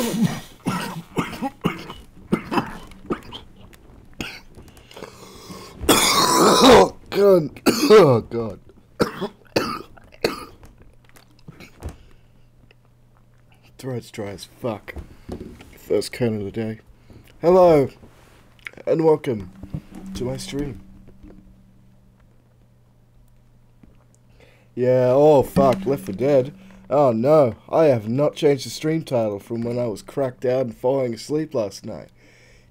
oh god. Oh god. Throat's dry as fuck. First cone of the day. Hello, and welcome to my stream. Yeah, oh fuck, Left 4 Dead. Oh no, I have not changed the stream title from when I was cracked out and falling asleep last night.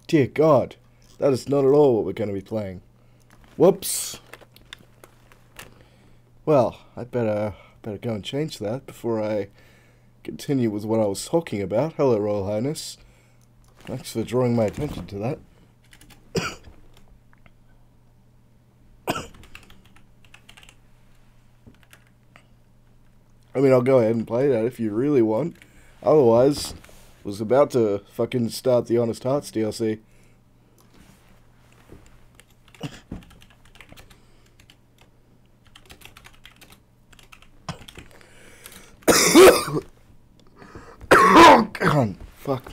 Dear God, that is not at all what we're going to be playing. Whoops. Well, I better better go and change that before I continue with what I was talking about. Hello, Royal Highness. Thanks for drawing my attention to that. I mean, I'll go ahead and play that if you really want. Otherwise, was about to fucking start the Honest Hearts DLC. oh, God. Fuck.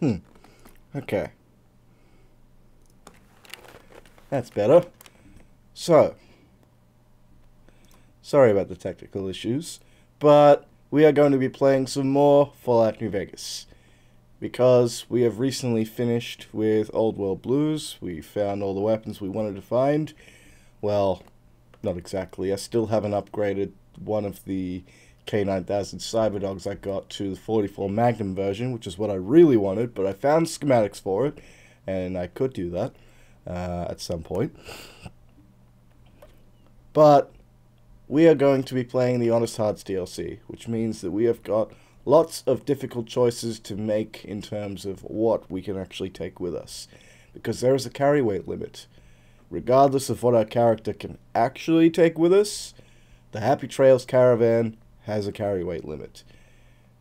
Hmm. Okay. That's better. So, sorry about the technical issues, but we are going to be playing some more Fallout New Vegas. Because we have recently finished with Old World Blues, we found all the weapons we wanted to find. Well, not exactly. I still haven't upgraded one of the K9000 Cyberdogs I got to the 44 Magnum version, which is what I really wanted, but I found schematics for it, and I could do that uh, at some point. But we are going to be playing the Honest Hearts DLC, which means that we have got lots of difficult choices to make in terms of what we can actually take with us. Because there is a carry weight limit. Regardless of what our character can actually take with us, the Happy Trails caravan has a carry weight limit.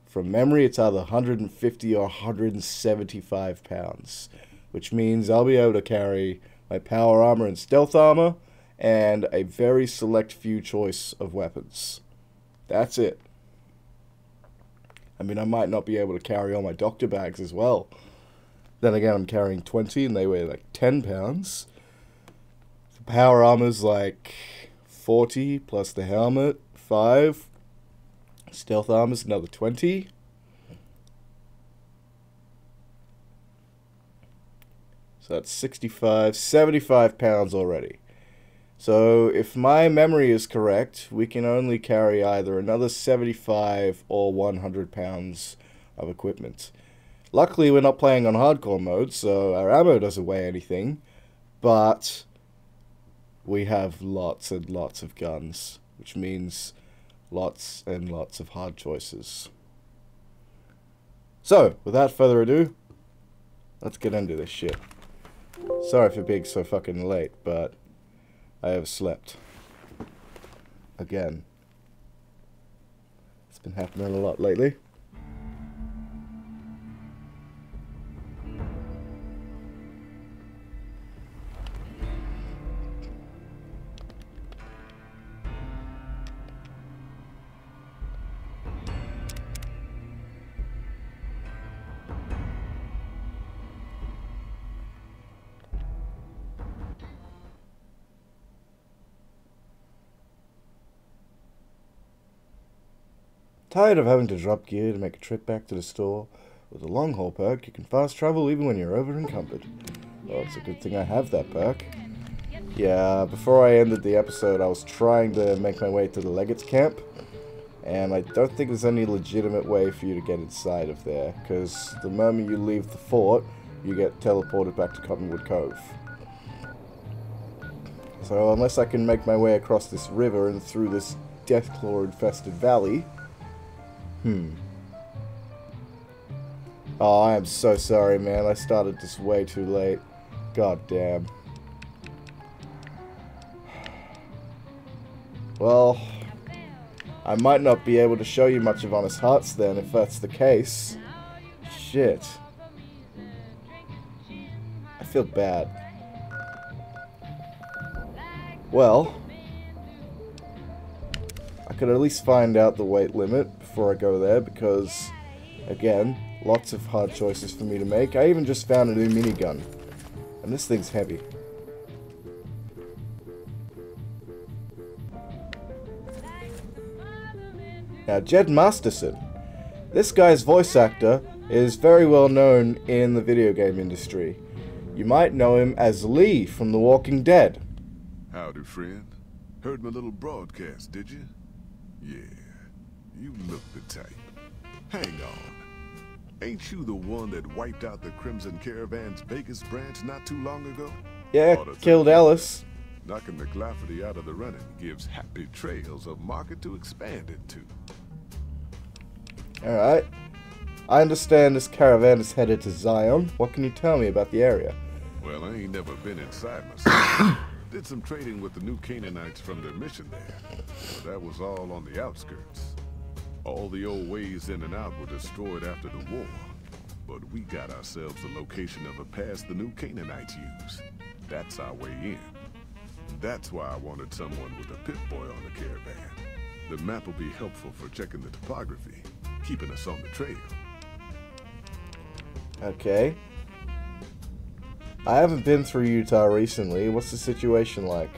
From memory, it's either 150 or 175 pounds, which means I'll be able to carry my power armor and stealth armor and a very select few choice of weapons. That's it. I mean, I might not be able to carry all my doctor bags as well. Then again, I'm carrying 20 and they weigh like 10 pounds. The power armor's like 40 plus the helmet, 5. Stealth armor's another 20. So that's 65, 75 pounds already. So if my memory is correct, we can only carry either another 75 or 100 pounds of equipment. Luckily, we're not playing on hardcore mode, so our ammo doesn't weigh anything, but we have lots and lots of guns, which means lots and lots of hard choices. So, without further ado, let's get into this shit. Sorry for being so fucking late, but I have slept. Again. It's been happening a lot lately. Tired of having to drop gear to make a trip back to the store, With a long haul perk, you can fast travel even when you're over encumbered. Well, it's a good thing I have that perk. Yeah, before I ended the episode, I was trying to make my way to the Legates camp, and I don't think there's any legitimate way for you to get inside of there, because the moment you leave the fort, you get teleported back to Cottonwood Cove. So unless I can make my way across this river and through this Deathclaw infested valley, hmm. Oh, I am so sorry, man. I started this way too late. God damn. Well, I might not be able to show you much of Honest Hearts then, if that's the case. Shit. I feel bad. Well, I could at least find out the weight limit before I go there, because, again, lots of hard choices for me to make. I even just found a new minigun, and this thing's heavy. Now, Jed Masterson. This guy's voice actor is very well known in the video game industry. You might know him as Lee from The Walking Dead. Howdy, friend. Heard my little broadcast, did you? Yeah, you look the type. Hang on. Ain't you the one that wiped out the Crimson Caravan's Vegas branch not too long ago? Yeah, killed Alice. Knocking McLafferty out of the running gives Happy Trails a market to expand into. Alright. I understand this caravan is headed to Zion. What can you tell me about the area? Well, I ain't never been inside myself. Did some trading with the new Canaanites from their mission there. But that was all on the outskirts. All the old ways in and out were destroyed after the war. But we got ourselves the location of a pass the new Canaanites use. That's our way in. That's why I wanted someone with a Pip-Boy on the caravan. The map will be helpful for checking the topography, keeping us on the trail. Okay. I haven't been through Utah recently. What's the situation like?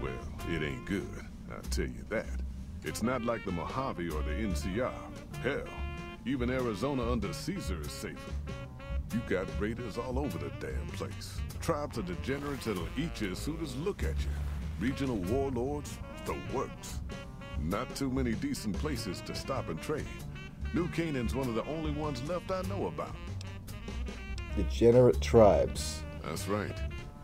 Well, it ain't good, I'll tell you that. It's not like the Mojave or the NCR. Hell, even Arizona under Caesar is safer. You got raiders all over the damn place. Tribes of degenerates that'll eat you as soon as look at you. Regional warlords, the works. Not too many decent places to stop and trade. New Canaan's one of the only ones left I know about. Degenerate tribes. That's right.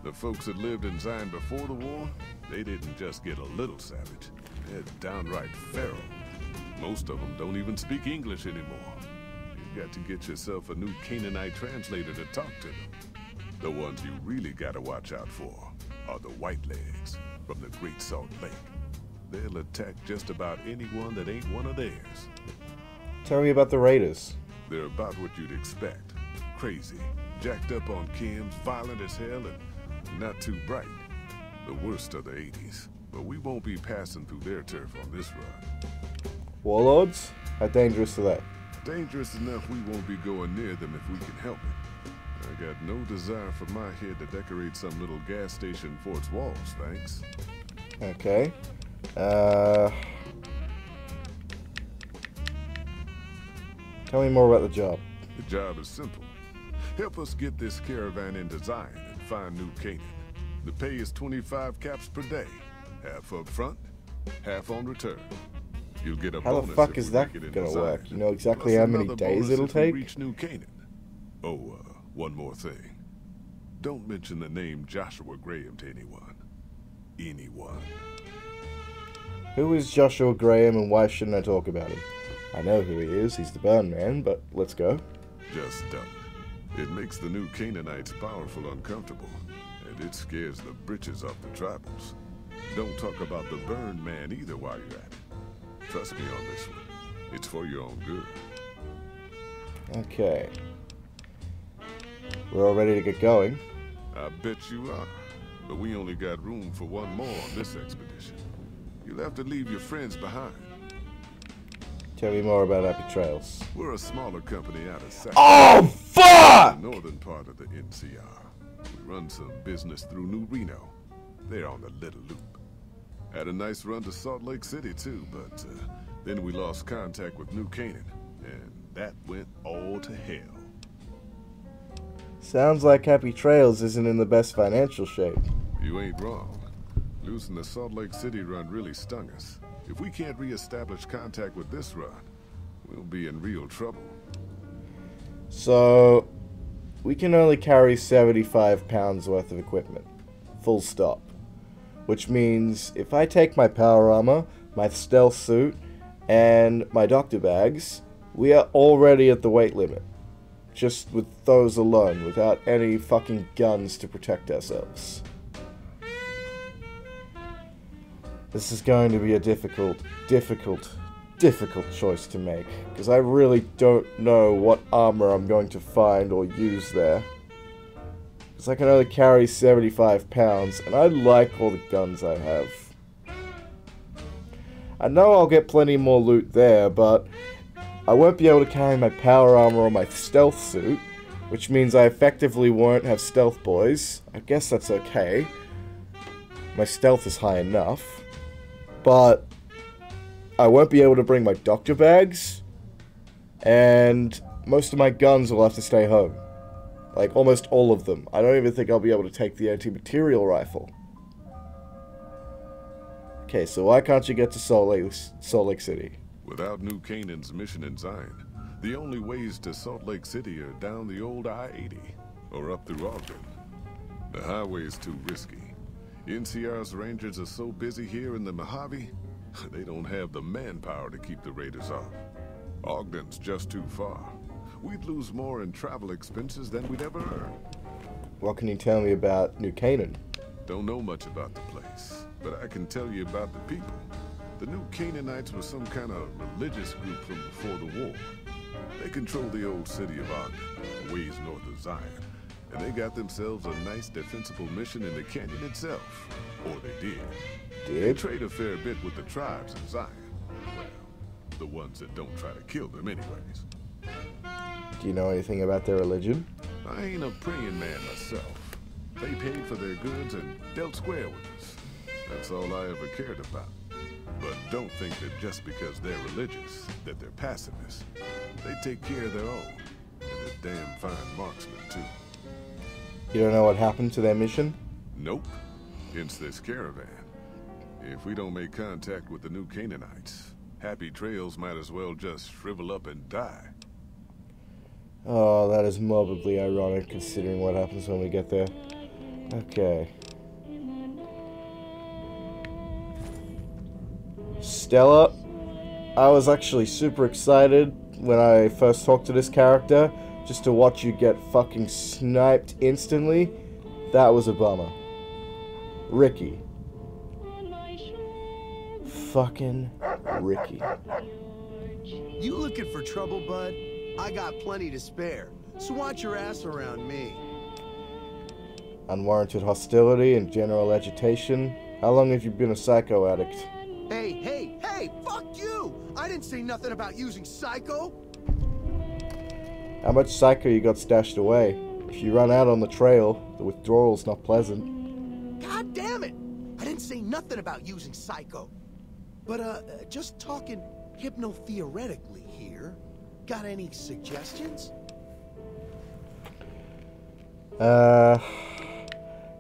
The folks that lived in Zion before the war, they didn't just get a little savage. They're downright feral. Most of them don't even speak English anymore. You've got to get yourself a new Canaanite translator to talk to them. The ones you really gotta watch out for are the Whitelegs from the Great Salt Lake. They'll attack just about anyone that ain't one of theirs. Tell me about the Raiders. They're about what you'd expect. Crazy, jacked up on chems, violent as hell, and not too bright. The worst of the 80s. But we won't be passing through their turf on this run. Warlords? How dangerous are they? Dangerous enough we won't be going near them if we can help it. I got no desire for my head to decorate some little gas station fort's walls, thanks. Okay. Uh... Tell me more about the job. The job is simple. Help us get this caravan into Zion and find New Canaan. The pay is 25 caps per day. Half up front, half on return. You'll get a How the fuck is that gonna into work? You know exactly Plus how many days it'll take? reach New Canaan. Oh, uh, one more thing. Don't mention the name Joshua Graham to anyone. Anyone. Who is Joshua Graham and why shouldn't I talk about him? I know who he is, he's the Burn Man, but let's go. Just don't. It makes the new Canaanites powerful uncomfortable, and it scares the britches off the tribals. Don't talk about the burn man either while you're at it. Trust me on this one. It's for your own good. Okay. We're all ready to get going. I bet you are. But we only got room for one more on this expedition. You'll have to leave your friends behind. Tell me more about Happy Trails. We're a smaller company out of Sac, Oh, fuck! the northern part of the NCR. We run some business through New Reno. They're on the Little Loop. Had a nice run to Salt Lake City too, but uh, then we lost contact with New Canaan, and that went all to hell. Sounds like Happy Trails isn't in the best financial shape. You ain't wrong. Losing the Salt Lake City run really stung us. If we can't re-establish contact with this run, we'll be in real trouble. So, we can only carry 75 pounds worth of equipment. Full stop. Which means if I take my power armor, my stealth suit, and my doctor bags, we are already at the weight limit. Just with those alone, without any fucking guns to protect ourselves. This is going to be a difficult, difficult, difficult choice to make. Because I really don't know what armor I'm going to find or use there. I can only carry 75 pounds, and I like all the guns I have. I know I'll get plenty more loot there, but I won't be able to carry my power armor or my stealth suit, which means I effectively won't have stealth boys. I guess that's okay. My stealth is high enough. But I won't be able to bring my doctor bags, and most of my guns will have to stay home. Like, almost all of them. I don't even think I'll be able to take the anti-material rifle. Okay, so why can't you get to Salt Lake, Salt Lake City? Without New Canaan's mission in Zion, the only ways to Salt Lake City are down the old I-80, or up through Ogden. The highway is too risky. NCR's rangers are so busy here in the Mojave, they don't have the manpower to keep the raiders off. Ogden's just too far. We'd lose more in travel expenses than we'd ever earn. What can you tell me about New Canaan? Don't know much about the place, but I can tell you about the people. The New Canaanites were some kind of religious group from before the war. They control the old city of Ogden, ways north of Zion, and they got themselves a nice defensible mission in the canyon itself. Or they did. Did? They trade a fair bit with the tribes in Zion. Well, the ones that don't try to kill them anyways. Do you know anything about their religion? I ain't a praying man myself. They paid for their goods and dealt square with us. That's all I ever cared about. But don't think that just because they're religious, that they're pacifists. They take care of their own. And they're damn fine marksmen, too. You don't know what happened to their mission? Nope. Hence this caravan. If we don't make contact with the new Canaanites, Happy Trails might as well just shrivel up and die. Oh, that is morbidly ironic considering what happens when we get there. Okay. Stella, I was actually super excited when I first talked to this character, just to watch you get fucking sniped instantly. That was a bummer. Ricky. Fucking Ricky. You looking for trouble, bud? I got plenty to spare, so watch your ass around me. Unwarranted hostility and general agitation. How long have you been a psycho addict? Hey, hey, hey, fuck you! I didn't say nothing about using psycho. How much psycho you got stashed away? If you run out on the trail, the withdrawal's not pleasant. God damn it! I didn't say nothing about using psycho. But, uh, just talking hypno-theoretically. Got any suggestions? Uh,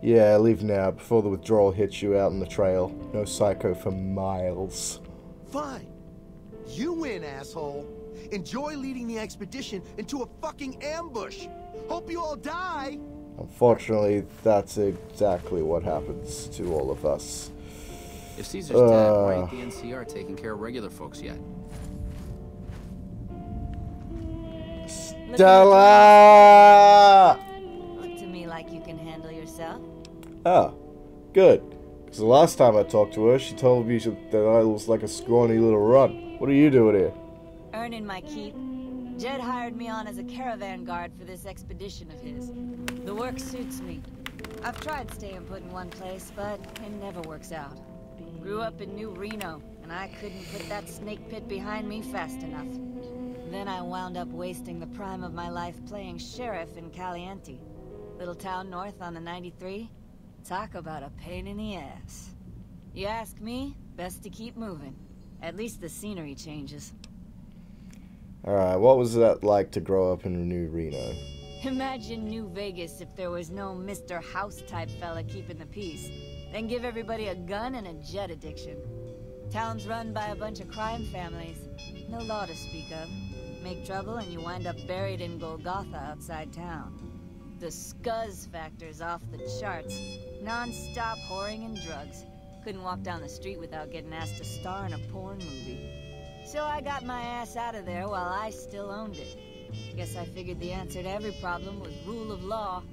yeah, leave now before the withdrawal hits you out on the trail. No psycho for miles. Fine. You win, asshole. Enjoy leading the expedition into a fucking ambush. Hope you all die. Unfortunately, that's exactly what happens to all of us. If Caesar's dead, why Uh. ain't the NCR taking care of regular folks yet? Stella! Look to me like you can handle yourself. Ah, good. Because the last time I talked to her, she told me that I was like a scrawny little runt. What are you doing here? Earning my keep. Jed hired me on as a caravan guard for this expedition of his. The work suits me. I've tried staying put in one place, but it never works out. Grew up in New Reno, and I couldn't put that snake pit behind me fast enough. Then I wound up wasting the prime of my life playing sheriff in Caliente. Little town north on the 93. Talk about a pain in the ass. You ask me, best to keep moving. At least the scenery changes. Alright, what was that like to grow up in New Reno? Imagine New Vegas if there was no Mr. House type fella keeping the peace. Then give everybody a gun and a jet addiction. Town's run by a bunch of crime families. No law to speak of. Make trouble and you wind up buried in Golgotha outside town. The scuzz factor's off the charts. Non-stop whoring and drugs. Couldn't walk down the street without getting asked to star in a porn movie. So I got my ass out of there while I still owned it. Guess I figured the answer to every problem was rule of law.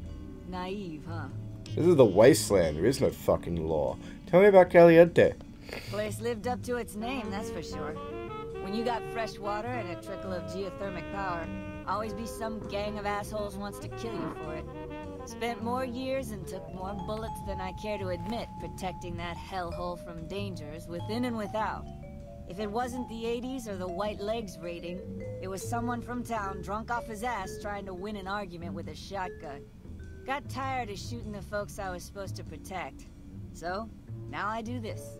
Naive, huh? This is the wasteland. There is no fucking law. Tell me about Caliente. Place lived up to its name, that's for sure. When you got fresh water and a trickle of geothermic power, always be some gang of assholes wants to kill you for it. Spent more years and took more bullets than I care to admit protecting that hellhole from dangers within and without. If it wasn't the 80s or the white legs raiding, it was someone from town drunk off his ass trying to win an argument with a shotgun. Got tired of shooting the folks I was supposed to protect. So, now I do this.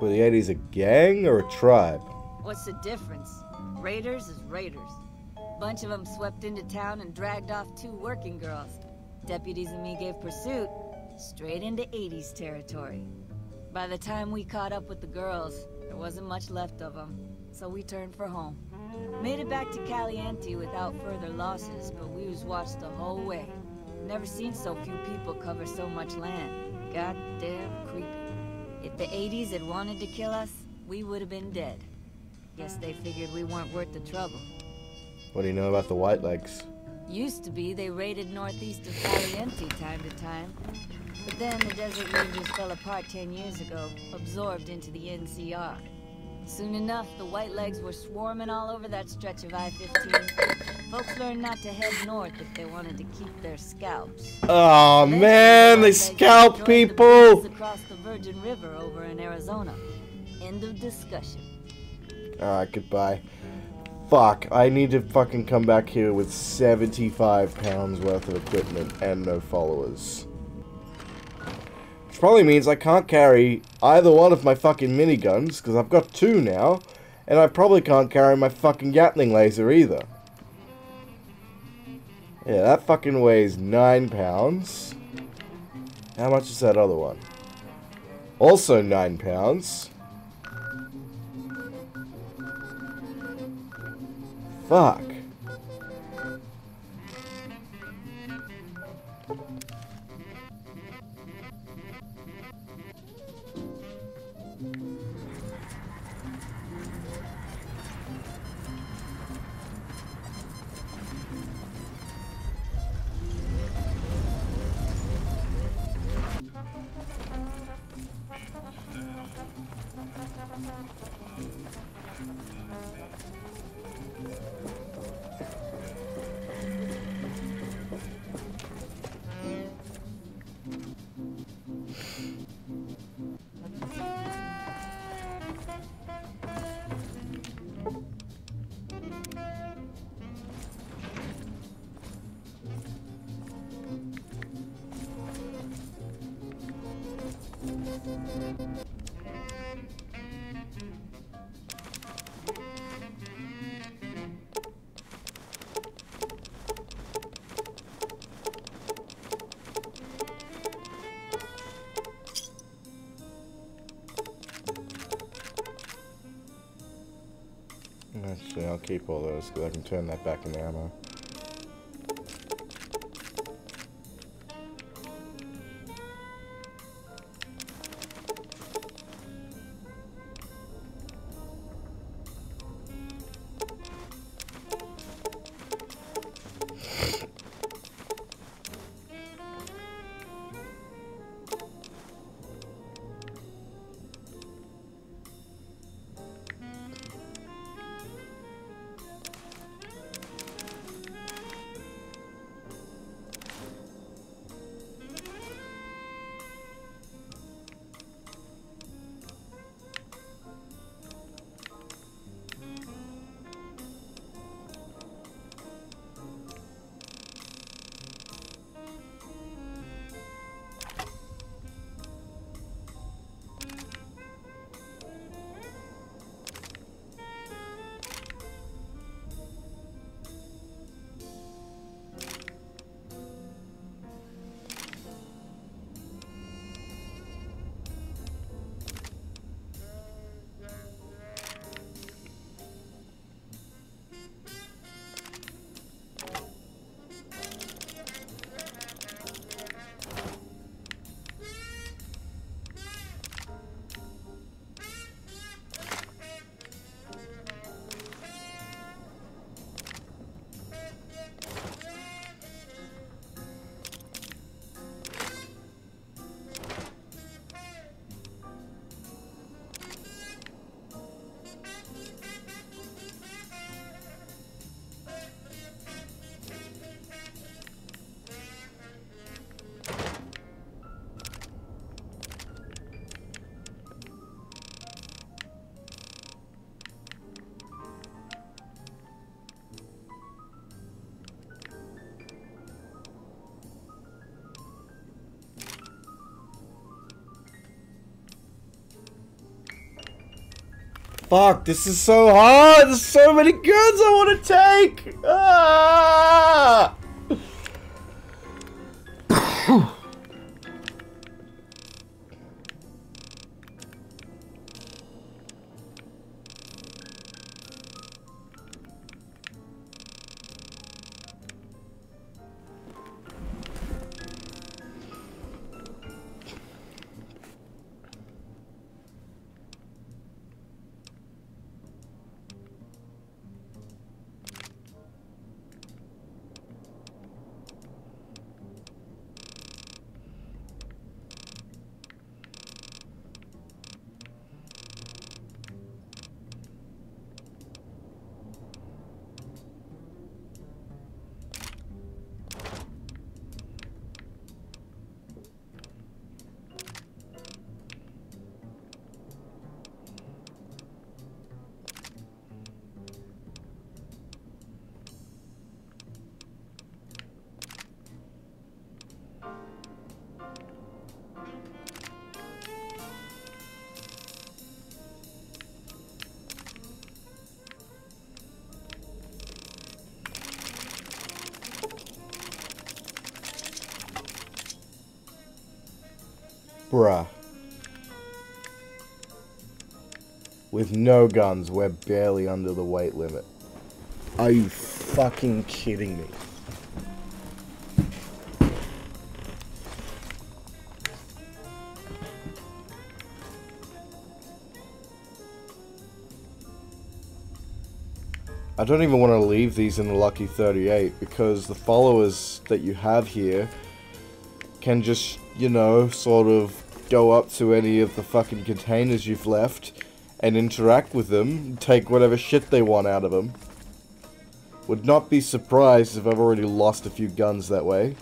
Were the 80s a gang or a tribe? What's the difference? Raiders is raiders. Bunch of them swept into town and dragged off two working girls. Deputies and me gave pursuit, straight into 80s territory. By the time we caught up with the girls, there wasn't much left of them, so we turned for home. Made it back to Caliente without further losses, but we was watched the whole way. Never seen so few people cover so much land. Goddamn creepy. If the 80s had wanted to kill us, we would have been dead. Guess they figured we weren't worth the trouble. What do you know about the White Legs? Used to be they raided northeast of Caliente time to time. But then the Desert Rangers fell apart ten years ago, absorbed into the NCR. Soon enough, the White Legs were swarming all over that stretch of I-15. Folks learned not to head north if they wanted to keep their scalps. Oh Eventually, man, they scalp the people! Bears across the Virgin River over in Arizona. End of discussion. Alright, goodbye. Fuck, I need to fucking come back here with 75 pounds worth of equipment and no followers. Which probably means I can't carry either one of my fucking miniguns, because I've got two now, and I probably can't carry my fucking Gatling laser either. Yeah, that fucking weighs 9 pounds. How much is that other one? Also 9 pounds. Fuck. Turn that back into ammo. Fuck, this is so hard! There's so many guns I want to take! Ah! With no guns, we're barely under the weight limit. Are you fucking kidding me? I don't even want to leave these in the Lucky 38 because the followers that you have here can just, you know, sort of go up to any of the fucking containers you've left and interact with them, take whatever shit they want out of them. Would not be surprised if I've already lost a few guns that way.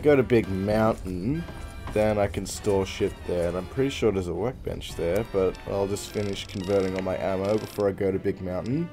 Go to Big Mountain, then I can store shit there. And I'm pretty sure there's a workbench there, but I'll just finish converting all my ammo before I go to Big Mountain.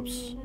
Whoops.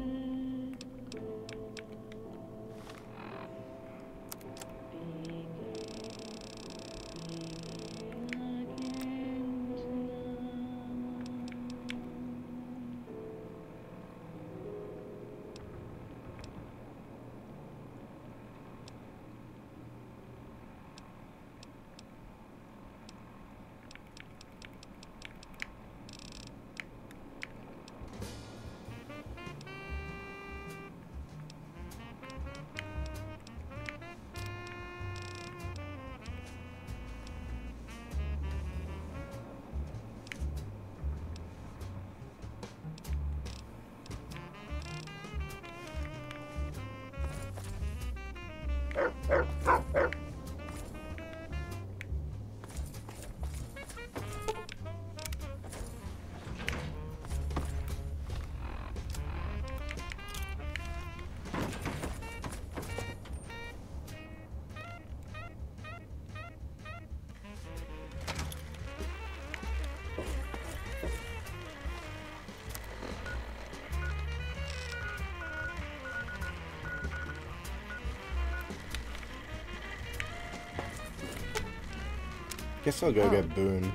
Guess I'll go get Boone.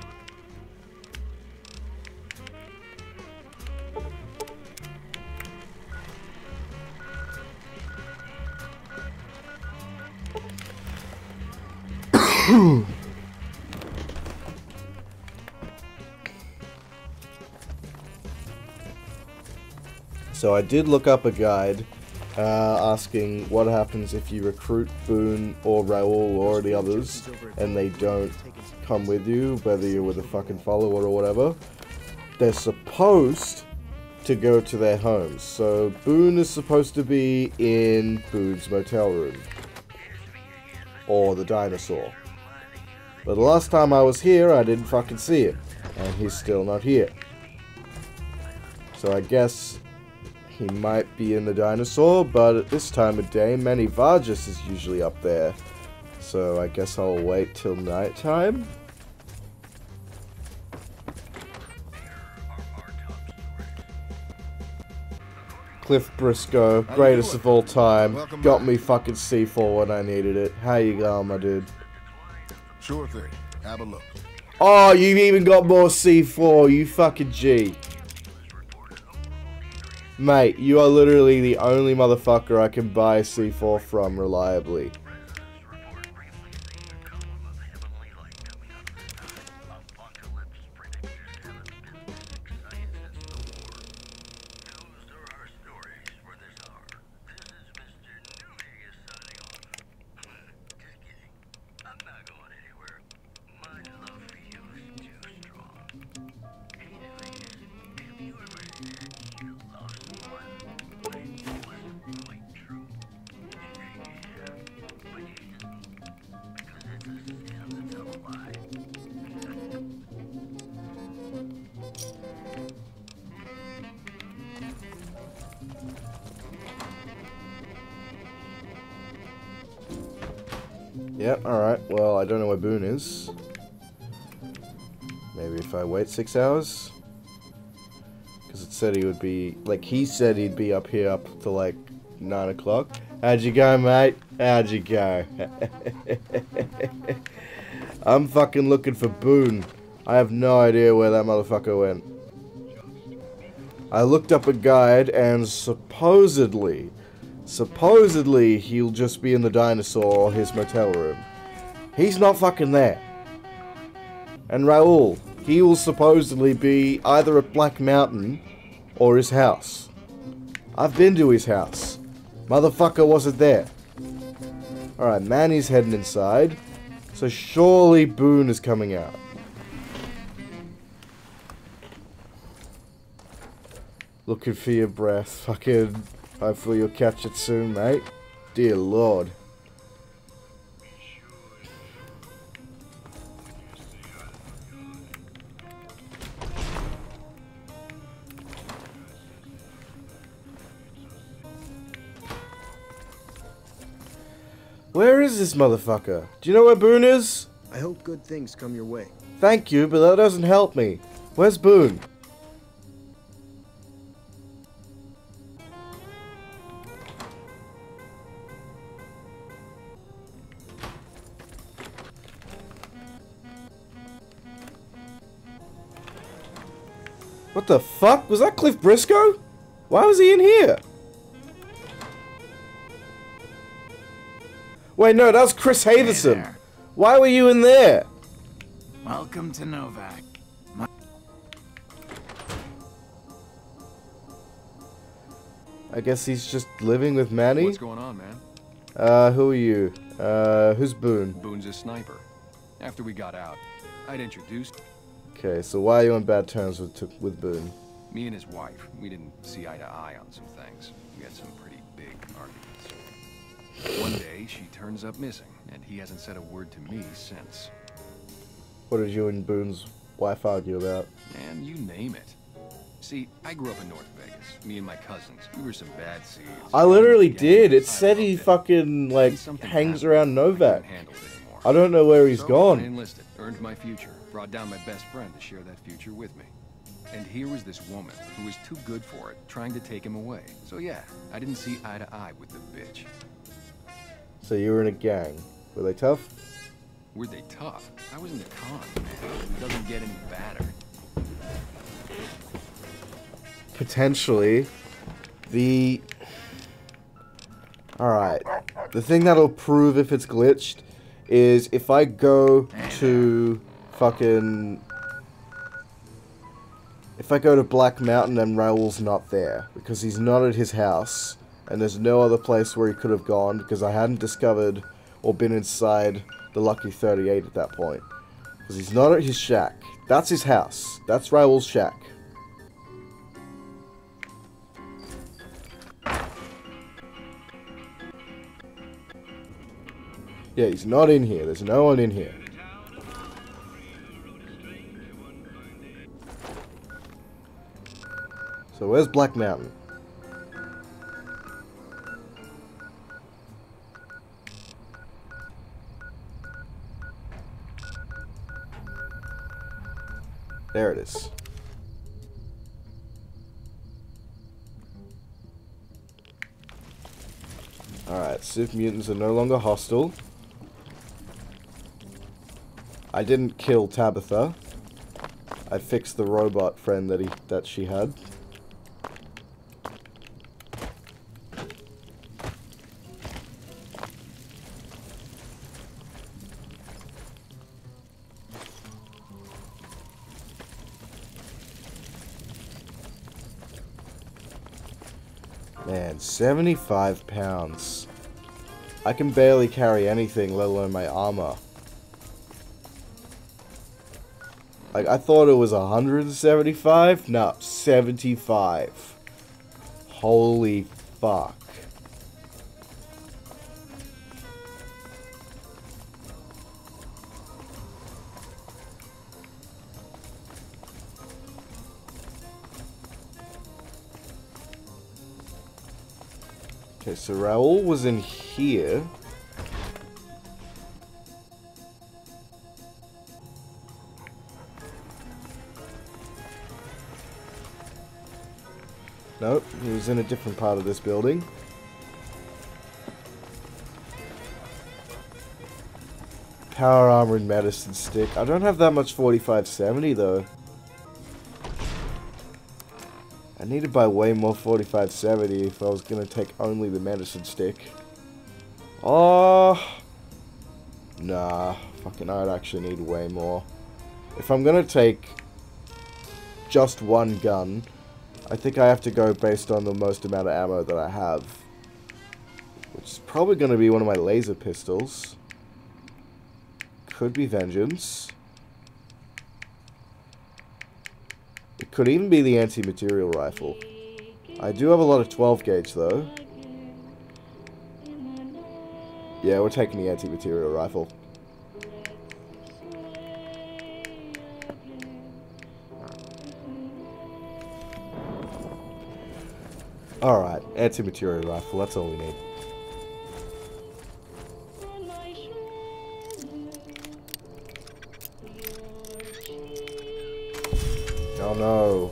so I did look up a guide uh, asking what happens if you recruit Boone or Raoul or the others and they don't come with you, whether you're with a fucking follower or whatever. They're supposed to go to their homes. So Boone is supposed to be in Boone's motel room. Or the dinosaur. But the last time I was here, I didn't fucking see him. And he's still not here. So I guess he might be in the dinosaur, but at this time of day, Manny Vargas is usually up there. So I guess I'll wait till nighttime. Cliff Briscoe, greatest of all time, Welcome got back. me fucking C4 when I needed it. How you going, my dude? Sure thing. Have a look. Oh, you've even got more C4, you fucking G. Mate, you are literally the only motherfucker I can buy C4 from reliably. Six hours? Because it said he would be... Like, he said he'd be up here up to, like, 9 o'clock. How'd you go, mate? How'd you go? I'm fucking looking for Boone. I have no idea where that motherfucker went. I looked up a guide and supposedly... Supposedly, he'll just be in the dinosaur or his motel room. He's not fucking there. And Raoul, he will supposedly be either at Black Mountain or his house. I've been to his house. Motherfucker wasn't there. Alright, Manny's heading inside. So surely Boone is coming out. Looking for your breath. Fucking. Hopefully you'll catch it soon, mate. Dear Lord. Where is this motherfucker? Do you know where Boone is? I hope good things come your way. Thank you, but that doesn't help me. Where's Boone? What the fuck? Was that Cliff Briscoe? Why was he in here? Wait, no, that was Chris Haversam. there. Why were you in there? Welcome to Novac. I guess he's just living with Manny. What's going on, man? Uh, who are you? Uh, who's Boone? Boone's a sniper. After we got out, I'd introduced Okay, so why are you on bad terms with with Boone? me and his wife. We didn't see eye to eye on some things. One day, she turns up missing, and he hasn't said a word to me since. What did you and Boone's wife argue about? And you name it. See, I grew up in North Vegas. Me and my cousins. We were some bad seeds. I literally did. It said he fucking like hangs around Novac. couldn't handle it anymore. I don't know where he's So, I gone. enlisted, earned my future, brought down my best friend to share that future with me. And here was this woman who was too good for it, trying to take him away. So yeah, I didn't see eye to eye with the bitch. So you were in a gang. Were they tough? Were they tough? I was in the con, man. It doesn't get any badder. Potentially. The. Alright. The thing that'll prove if it's glitched is if I go to fucking. If I go to Black Mountain and Raoul's not there, because he's not at his house, and there's no other place where he could have gone, because I hadn't discovered or been inside the Lucky 38 at that point. Because he's not at his shack. That's his house. That's Raoul's shack. Yeah, he's not in here. There's no one in here. So where's Black Mountain? There it is. Alright, Civ mutants are no longer hostile. I didn't kill Tabitha. I fixed the robot friend that he that she had. 75 pounds. I can barely carry anything, let alone my armor. Like, I thought it was 175? No, 75. Holy fuck. Raoul was in here. Nope, he was in a different part of this building. Power armor and medicine stick. I don't have that much 4570 though. Need to buy way more 4570 if I was gonna take only the medicine stick. Oh, nah, fucking I'd actually need way more. If I'm gonna take just one gun, I think I have to go based on the most amount of ammo that I have. Which is probably gonna be one of my laser pistols. Could be Vengeance. Could even be the anti-material rifle. I do have a lot of 12 gauge though. Yeah, we're taking the anti-material rifle. Alright, anti-material rifle, that's all we need.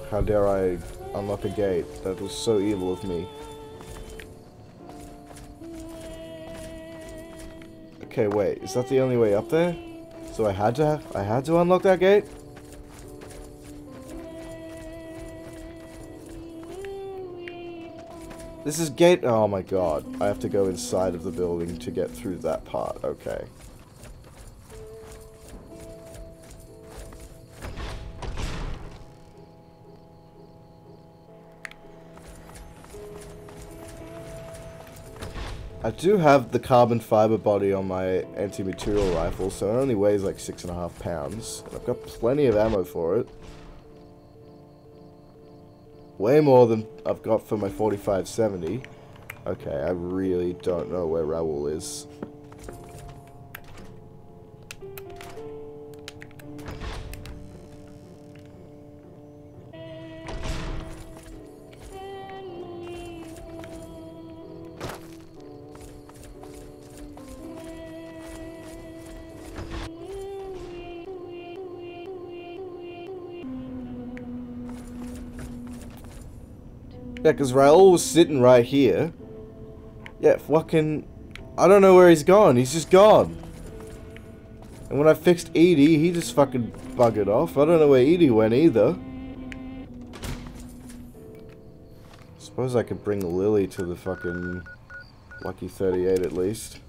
How dare I unlock a gate? That was so evil of me. Okay, wait. Is that the only way up there? So I had to have, I had to unlock that gate? This is gate- oh my god. I have to go inside of the building to get through that part. Okay. I do have the carbon fiber body on my anti-material rifle, so it only weighs like six and a half pounds. And I've got plenty of ammo for it. Way more than I've got for my 4570. Okay, I really don't know where Raoul is. Because Raoul was sitting right here. Yeah, fucking... I don't know where he's gone. He's just gone. And when I fixed ED-E, he just fucking buggered off. I don't know where ED-E went either. Suppose I could bring Lily to the fucking Lucky 38 at least.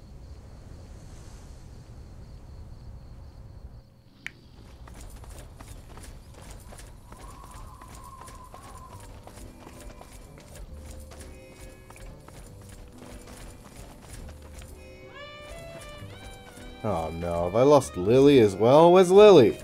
I lost Lily as well? Where's Lily?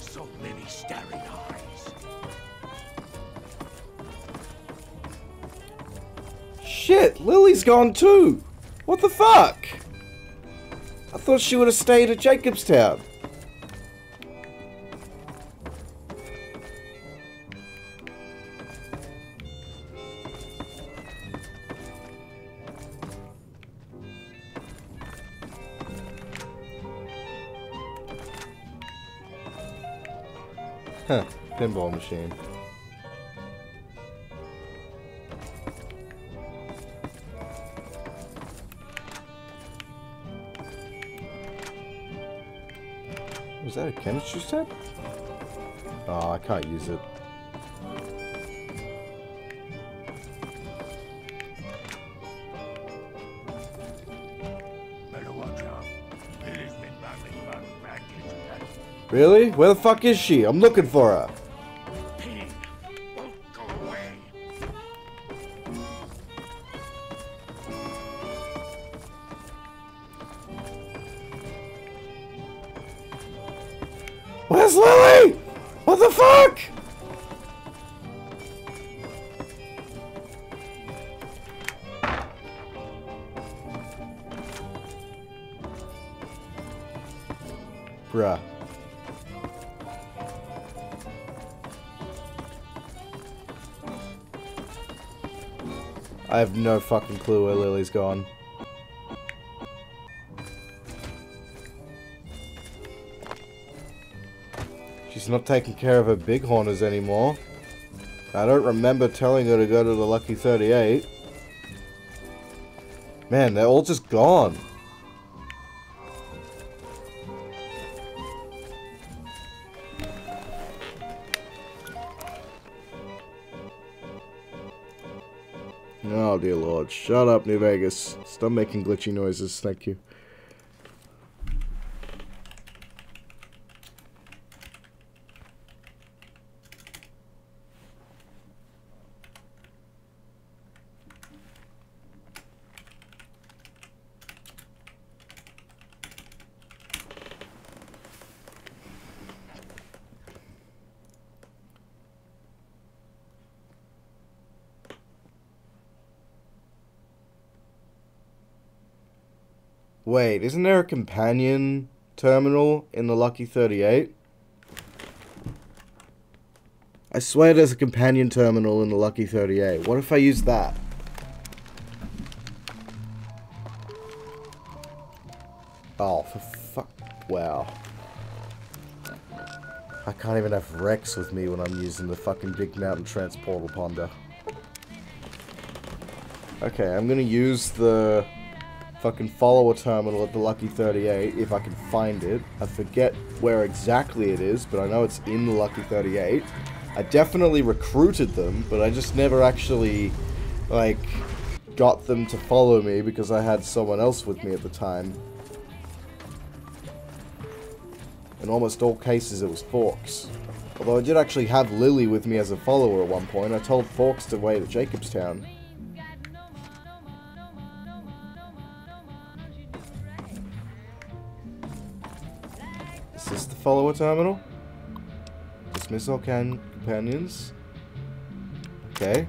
So many staring eyes. Shit, Lily's gone too! What the fuck? Thought she would have stayed at Jacobstown. Huh, pinball machine. That a chemistry set? Oh, I can't use it. Really? Where the fuck is she? I'm looking for her. I have no fucking clue where Lily's gone. She's not taking care of her bighorners anymore. I don't remember telling her to go to the Lucky 38. Man, they're all just gone. Shut up, New Vegas. Stop making glitchy noises, thank you. Wait, isn't there a companion terminal in the Lucky 38? I swear there's a companion terminal in the Lucky 38. What if I use that? Oh, for fuck. Wow. I can't even have Rex with me when I'm using the fucking Big Mountain Transportalponder. Okay, I'm gonna use the fucking follower terminal at the Lucky 38 if I can find it. I forget where exactly it is, but I know it's in the Lucky 38. I definitely recruited them, but I just never actually, like, got them to follow me because I had someone else with me at the time. In almost all cases, it was Fawkes. Although I did actually have Lily with me as a follower at one point, I told Fawkes to wait at Jacobstown. Follower terminal? Dismiss all can companions. Okay.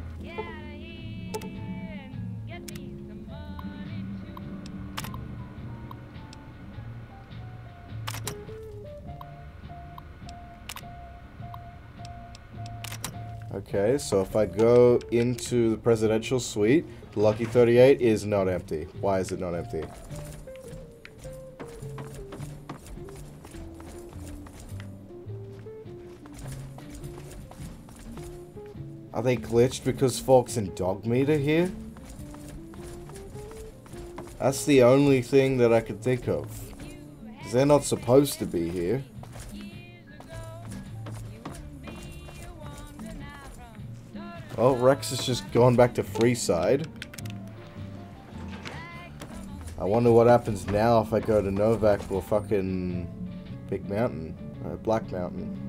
Okay, so if I go into the presidential suite, Lucky 38 is not empty. Why is it not empty? Are they glitched because Fawkes and Dogmeat are here? That's the only thing that I could think of. Because they're not supposed to be here. Well, Rex has just gone back to Freeside. I wonder what happens now if I go to Novac or fucking Big Mountain. Uh, Black Mountain.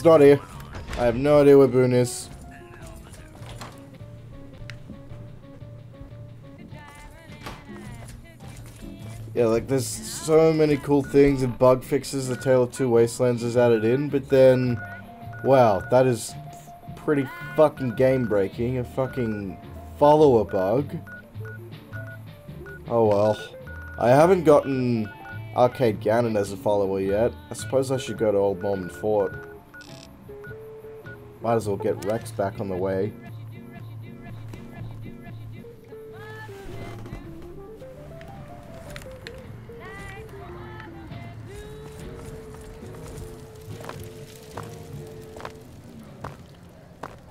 Boone's not here. I have no idea where Boone is. Yeah, like there's so many cool things and bug fixes the Tale of Two Wastelands has added in, but then, wow, that is pretty fucking game breaking. A fucking follower bug. Oh well. I haven't gotten Arcade Gannon as a follower yet. I suppose I should go to Old Mormon Fort. Might as well get Rex back on the way.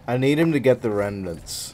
I need him to get the remnants.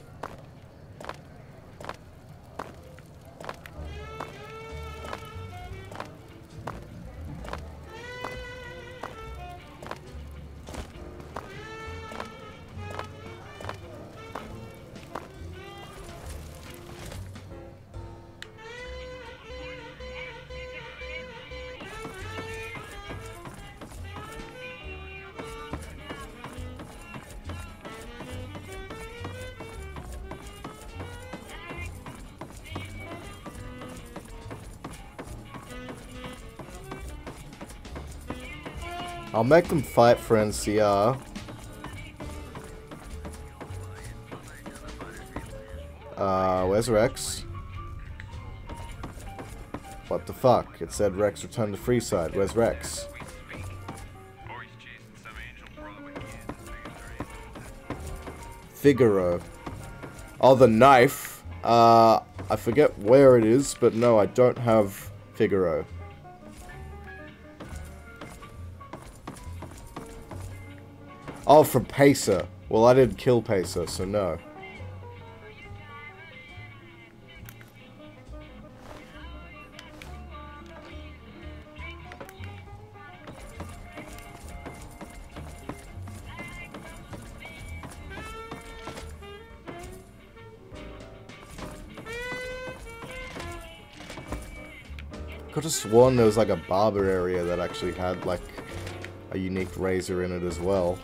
I'll make them fight for NCR. Uh, where's Rex? What the fuck? It said Rex returned to Freeside. Where's Rex? Figaro. Oh, the knife. Uh, I forget where it is, but no, I don't have Figaro. Oh, from Pacer. Well, I didn't kill Pacer, so no. Could have sworn there was like a barber area that actually had like a unique razor in it as well.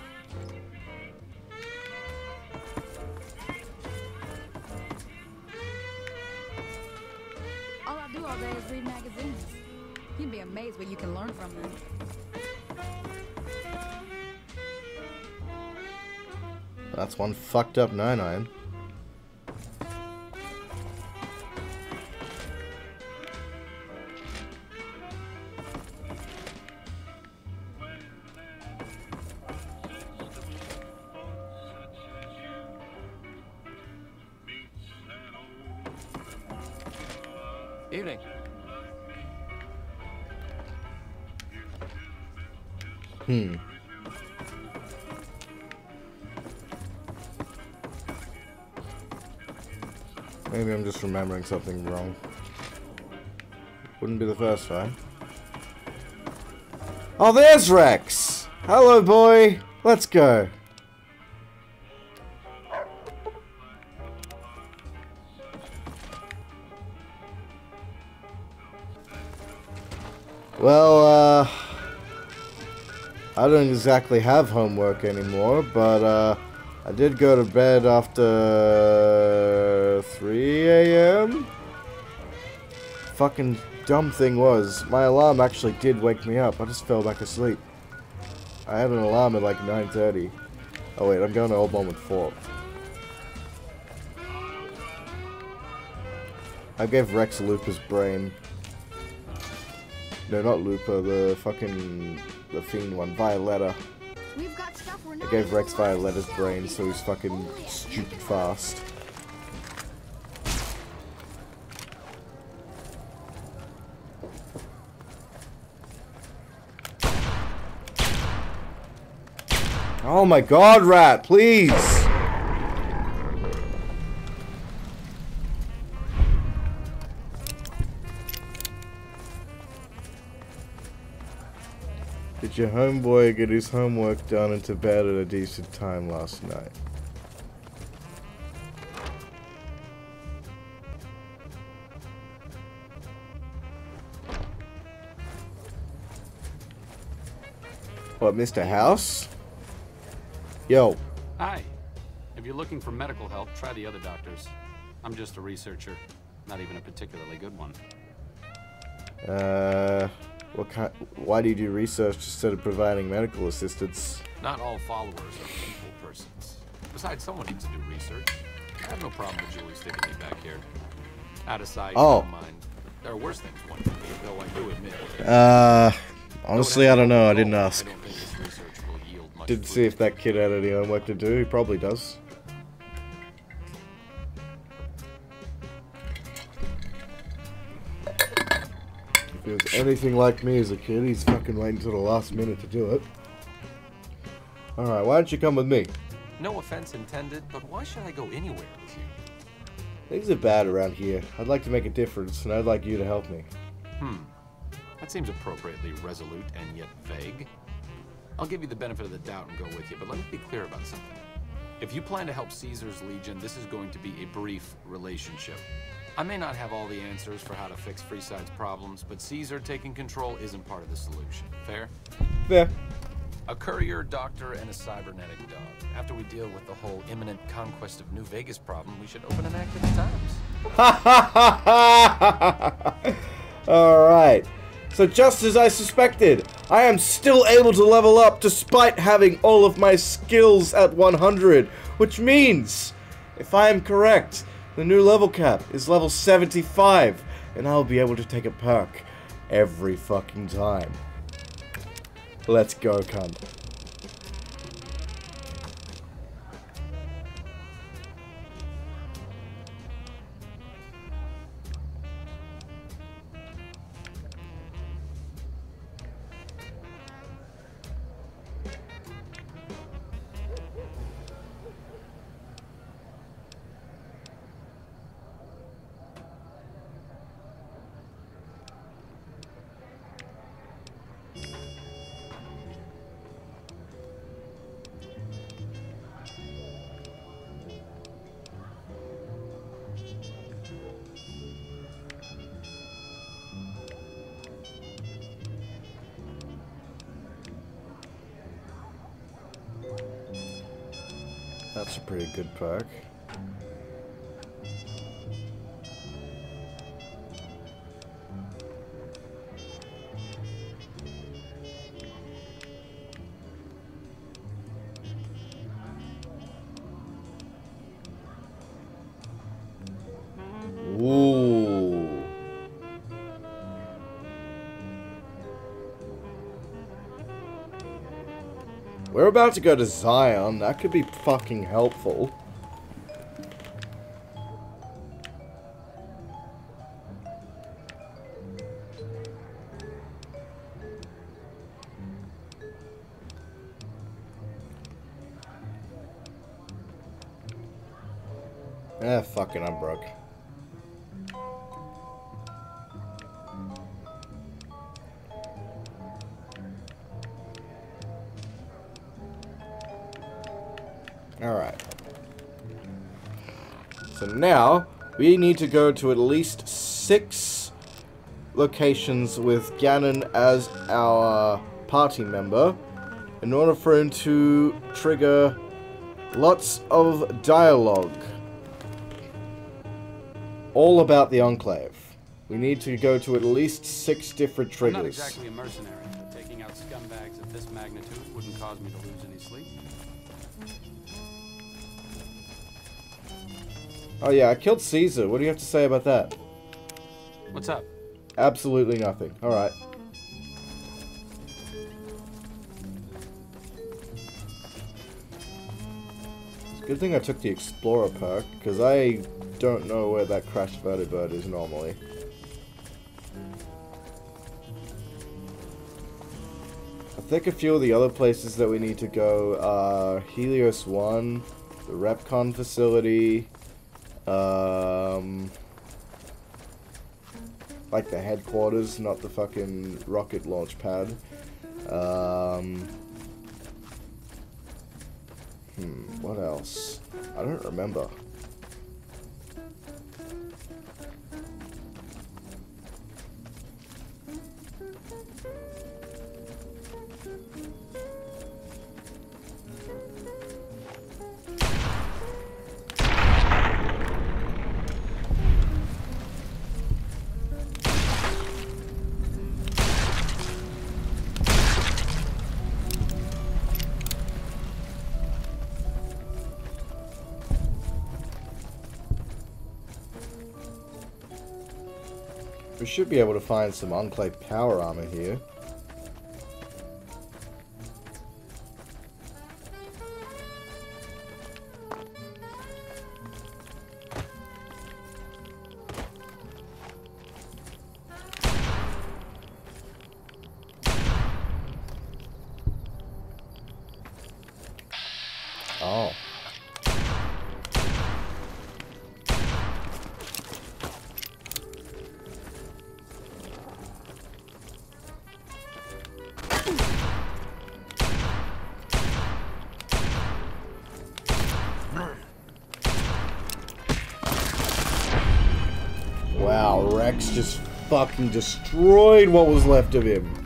That's one fucked up 9-9. Remembering something wrong. Wouldn't be the first time. Oh, there's Rex! Hello, boy! Let's go. Well, uh... I don't exactly have homework anymore, but, uh... I did go to bed after 3 a.m. Fucking dumb thing was, my alarm actually did wake me up. I just fell back asleep. I had an alarm at like 9.30. Oh wait, I'm going to Old Mormon Fort. I gave Rex Lupa's brain. No, not Lupa, the fucking... the fiend one, Violetta. We've got stuff we're I gave Rex Violetta's brain so he's fucking stupid fast. Oh my god, Rat, please! Did your homeboy get his homework done and to bed at a decent time last night? What, Mr. House? Yo, Hi. If you're looking for medical help, try the other doctors. I'm just a researcher, not even a particularly good one. uh, what kind, why do you do research instead of providing medical assistance? Not all followers are people persons. Besides, someone needs to do research. I have no problem with Julie sticking me back here. Out of sight, Oh. out of mind. There are worse things one can do, though I do admit. Uh, honestly, I don't know, I didn't ask. Didn't see if that kid had any homework to do, he probably does. If he was anything like me as a kid, he's fucking waiting until the last minute to do it. Alright, why don't you come with me? No offense intended, but why should I go anywhere with you? Things are bad around here. I'd like to make a difference, and I'd like you to help me. Hmm. That seems appropriately resolute and yet vague. I'll give you the benefit of the doubt and go with you, but let me be clear about something. If you plan to help Caesar's Legion, this is going to be a brief relationship. I may not have all the answers for how to fix Freeside's problems, but Caesar taking control isn't part of the solution. Fair? Fair. A courier, doctor, and a cybernetic dog. After we deal with the whole imminent conquest of New Vegas problem, we should open an act at the Times. Alright. So just as I suspected, I am still able to level up despite having all of my skills at 100, which means, if I am correct, the new level cap is level 75, and I'll be able to take a perk every fucking time. Let's go, cunt. That's a pretty good perk. We're about to go to Zion. That could be fucking helpful. Ah, fucking, I'm broke. We need to go to at least six locations with Gannon as our party member in order for him to trigger lots of dialogue. All about the Enclave. We need to go to at least six different triggers. Oh yeah, I killed Caesar. What do you have to say about that? What's up? Absolutely nothing. Alright. Good thing I took the Explorer perk, because I don't know where that crashed vertibird is normally. I think a few of the other places that we need to go are Helios 1, the REPCONN facility, um, like the headquarters, not the fucking rocket launch pad. Um, hmm, what else? I don't remember. Should be able to find some Enclave power armor here. Fucking destroyed what was left of him.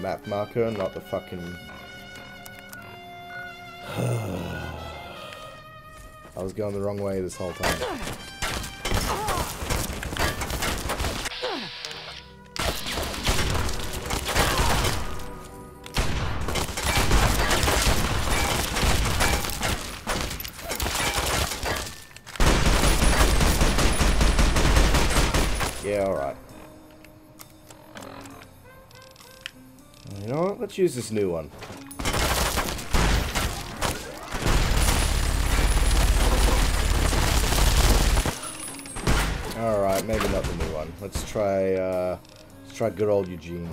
Map marker, not the fucking... I was going the wrong way this whole time. Use this new one. Alright, maybe not the new one. Let's try, uh, let's try good old Eugene.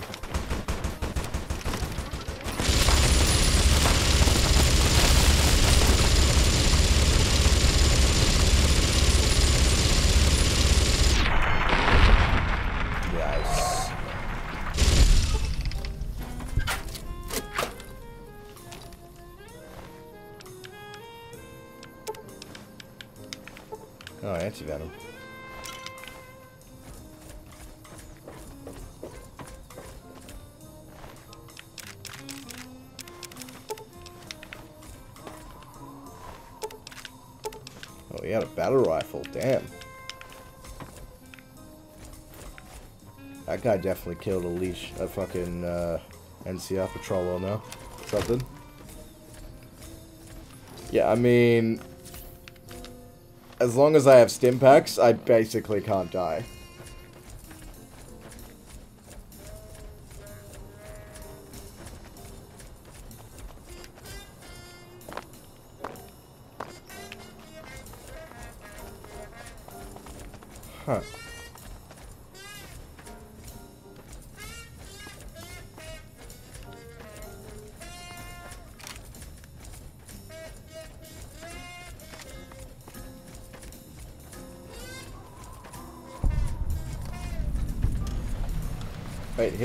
Guy definitely killed a leash, a fucking uh, NCR patrol or no? Something. Yeah, I mean, as long as I have stim packs, I basically can't die.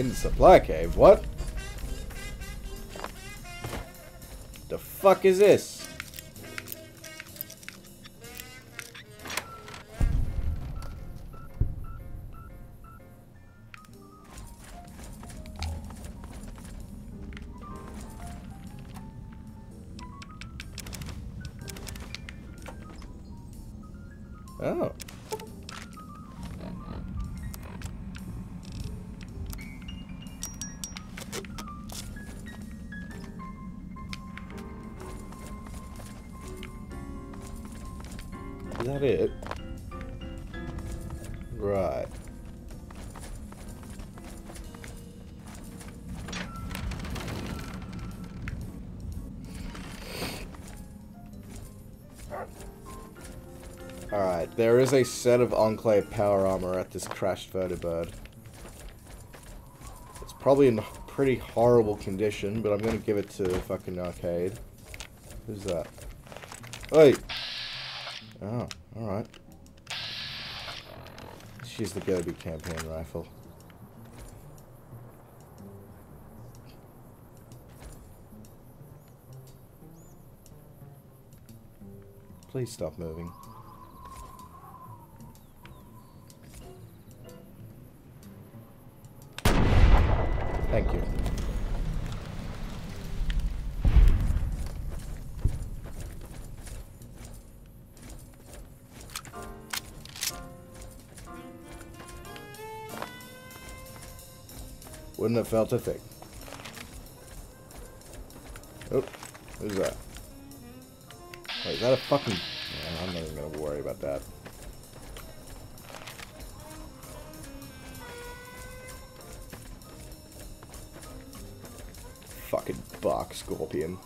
Wait, hidden supply cave? What? The fuck is this? A set of Enclave power armor at this crashed vertibird. It's probably in pretty horrible condition, but I'm gonna give it to fucking arcade. Who's that? Wait! Oh, alright. She's the Gobi campaign rifle. Please stop moving. Have felt a thing. Oh, who's that? Wait, is that a fucking... Yeah, I'm not even gonna worry about that. Fucking Bark Scorpion.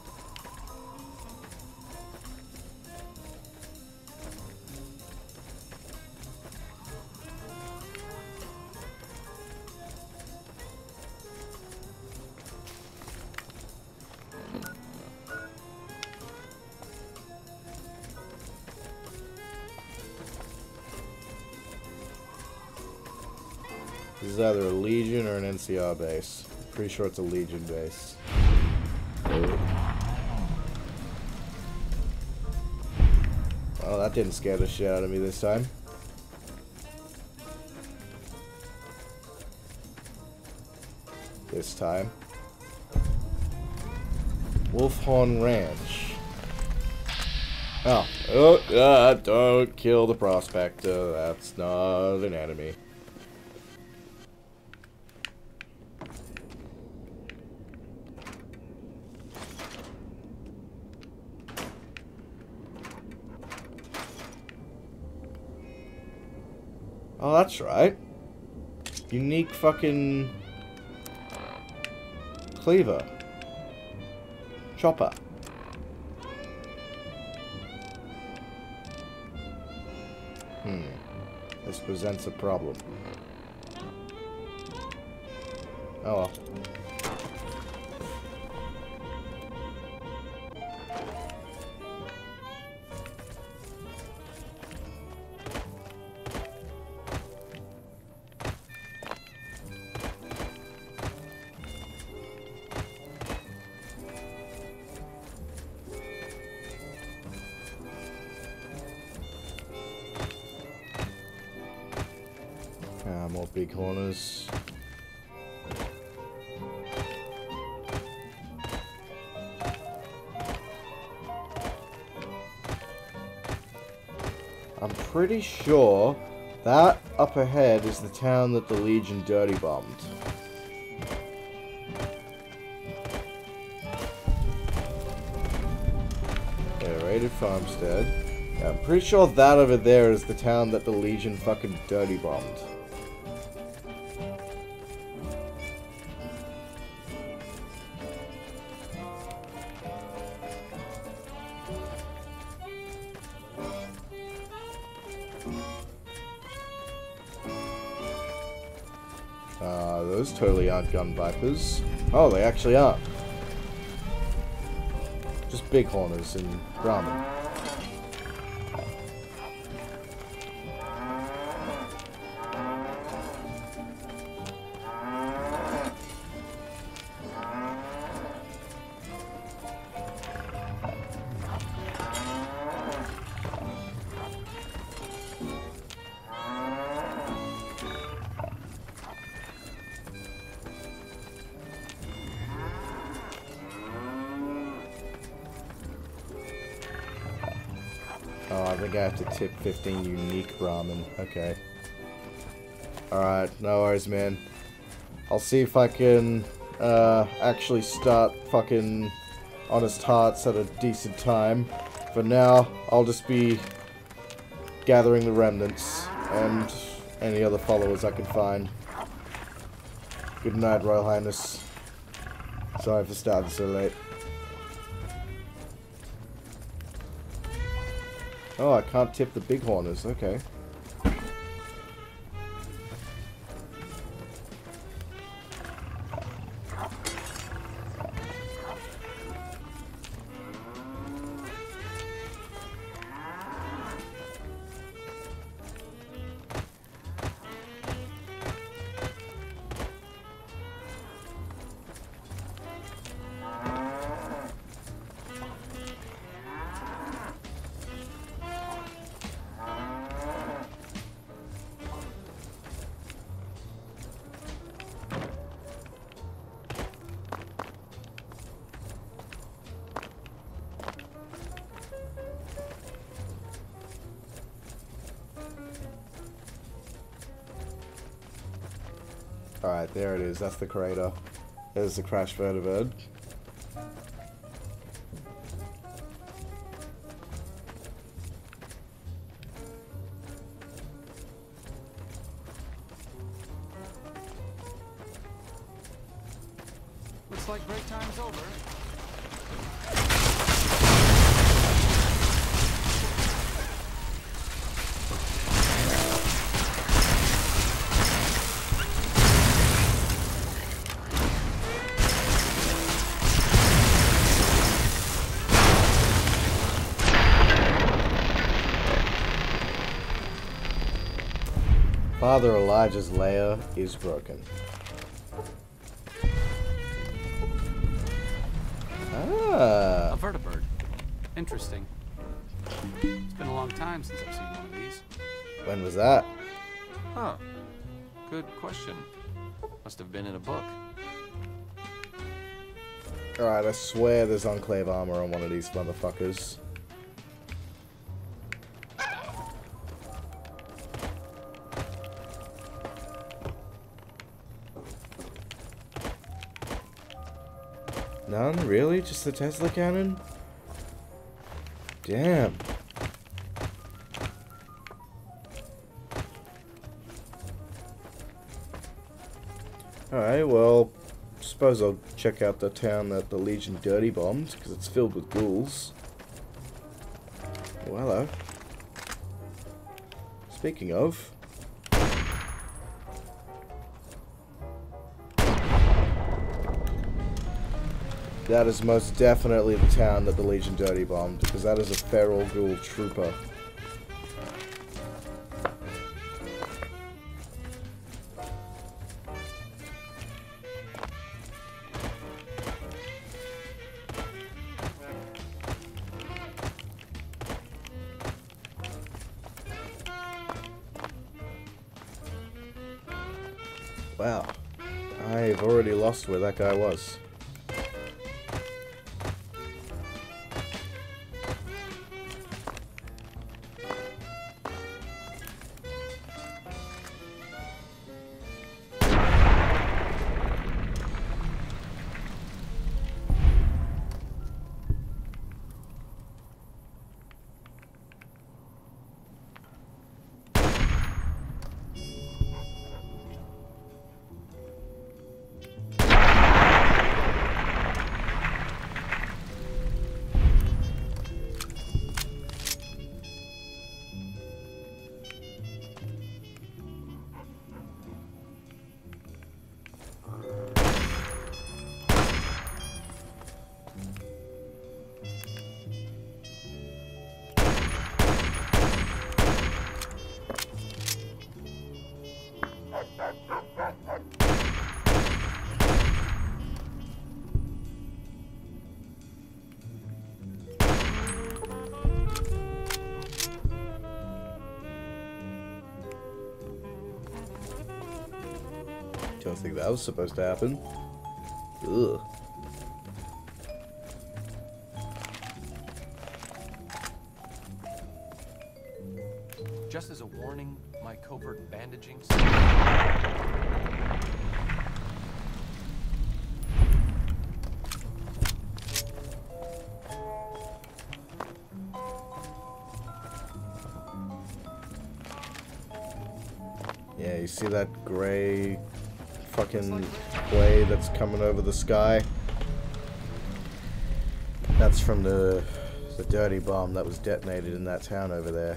NCR base. Pretty sure it's a Legion base. Well, that didn't scare the shit out of me this time. This time. Wolfhorn Ranch. Oh, oh, uh, don't kill the prospector. That's not an enemy. That's right. Unique fucking cleaver. Chopper. Hmm. This presents a problem. Oh well. Pretty sure that up ahead is the town that the Legion dirty bombed. Raided farmstead. Yeah, I'm pretty sure that over there is the town that the Legion fucking dirty bombed. Gun vipers. Oh, they actually are. Just big horners and Brahmin. Think I have to tip 15 unique ramen. Okay. Alright, no worries, man. I'll see if I can uh, actually start fucking Honest Hearts at a decent time. For now, I'll just be gathering the remnants and any other followers I can find. Good night, Royal Highness. Sorry for starting so late. Oh, I can't tip the big horners. Okay. That's the crater. There's the crash vertibird. Elijah's lair is broken. Ah. A vertibird. Interesting. It's been a long time since I've seen one of these. When was that? Huh. Good question. Must have been in a book. Alright, I swear there's Enclave armor on one of these motherfuckers. The Tesla cannon? Damn. Alright, well, suppose I'll check out the town that the Legion dirty bombed, because it's filled with ghouls. Oh, hello. Uh, speaking of... That is most definitely the town that the Legion dirty bombed, because that is a feral ghoul trooper. Wow. I've already lost where that guy was. That was supposed to happen. Ugh. Just as a warning, my covert bandaging. Yeah, you see that gray fucking wave that's coming over the sky? That's from the the dirty bomb that was detonated in that town over there.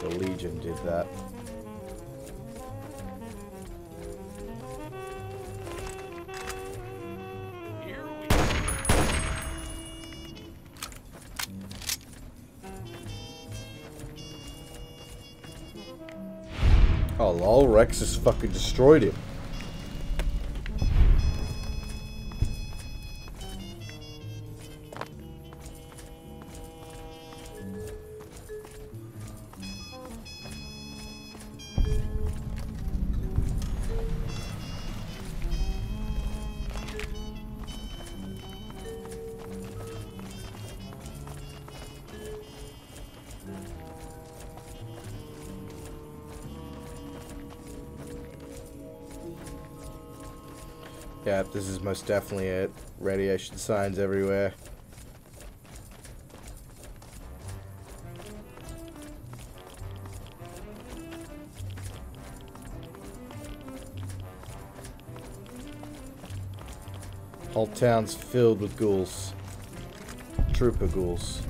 The Legion did that. Lol, Rex has fucking destroyed him. Most definitely it. Radiation signs everywhere. Whole town's filled with ghouls. Trooper ghouls.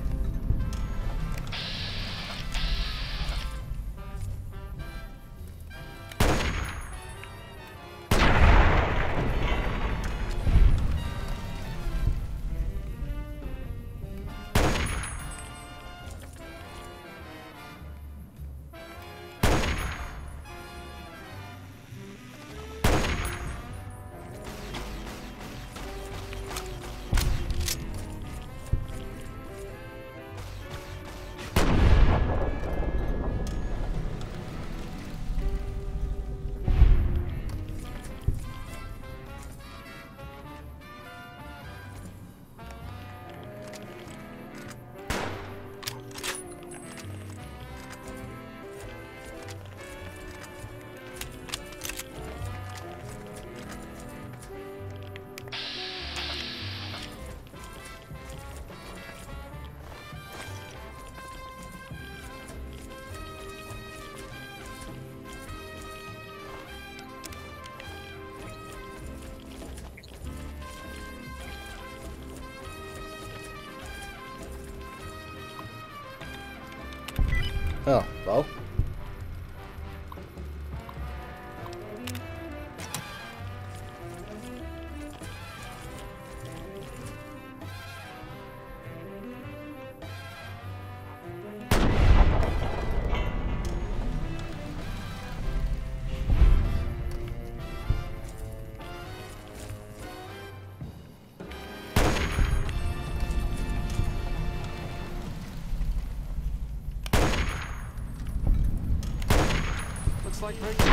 Like right.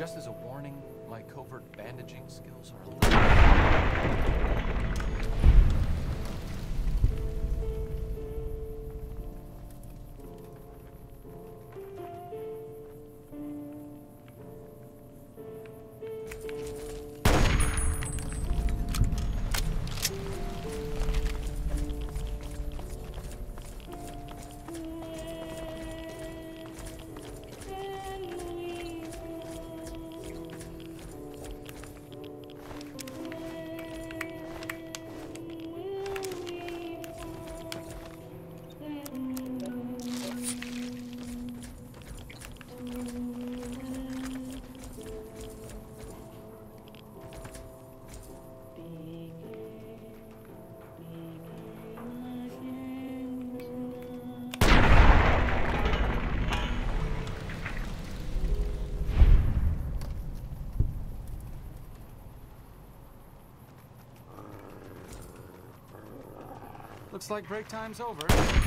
Just as a warning, my covert bandaging skills are Looks like break time's over.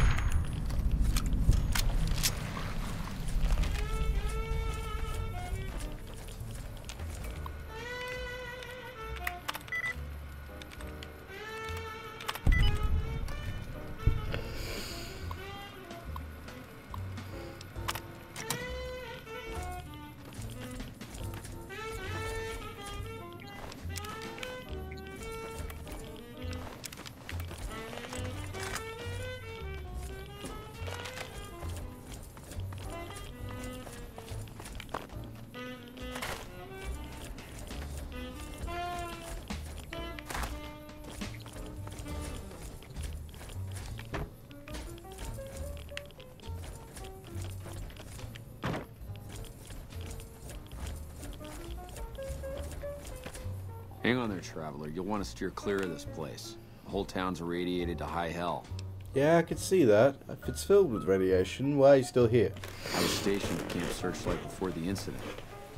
Hang on there, traveler. You'll want to steer clear of this place. The whole town's irradiated to high hell. Yeah, I could see that. If it's filled with radiation, why are you still here? I was stationed at Camp Searchlight before the incident.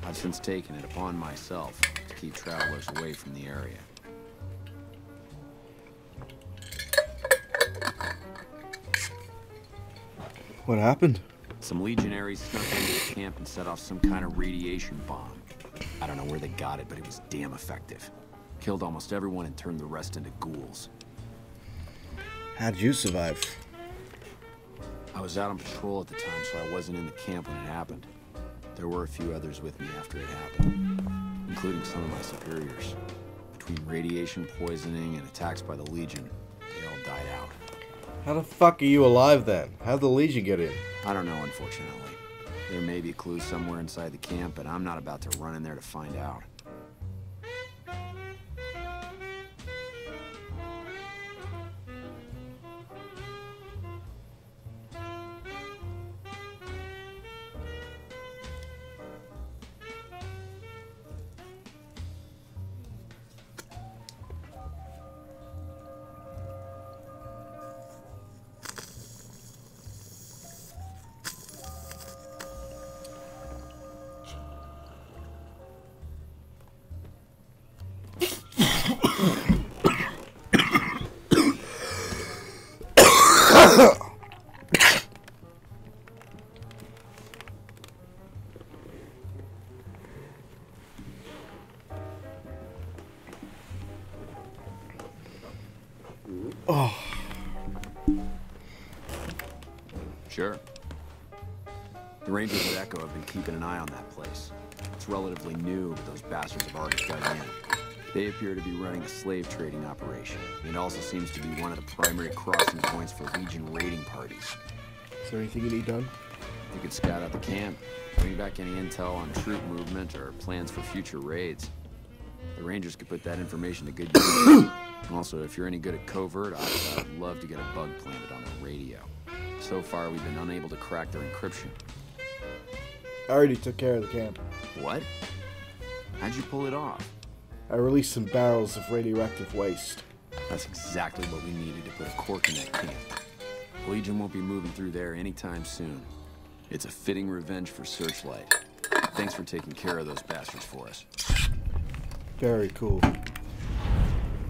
I've since taken it upon myself to keep travelers away from the area. What happened? Some legionaries snuck into the camp and set off some kind of radiation bomb. I don't know where they got it, but it was damn effective. Killed almost everyone and turned the rest into ghouls. How'd you survive? I was out on patrol at the time, so I wasn't in the camp when it happened. There were a few others with me after it happened, including some of my superiors. Between radiation poisoning and attacks by the Legion, they all died out. How the fuck are you alive then? How'd the Legion get in? I don't know, unfortunately. There may be clues somewhere inside the camp, but I'm not about to run in there to find out. Echo have been keeping an eye on that place. It's relatively new, but those bastards have already dug in. They appear to be running a slave trading operation. It also seems to be one of the primary crossing points for Legion raiding parties. is there anything you need done? You could scout out the camp, bring back any intel on troop movement or plans for future raids. The Rangers could put that information to good use. also, if you're any good at covert ops, I'd love to get a bug planted on the radio. So far, we've been unable to crack their encryption. I already took care of the camp. What? How'd you pull it off? I released some barrels of radioactive waste. That's exactly what we needed to put a cork in that camp. Legion won't be moving through there anytime soon. It's a fitting revenge for Searchlight. Thanks for taking care of those bastards for us. Very cool.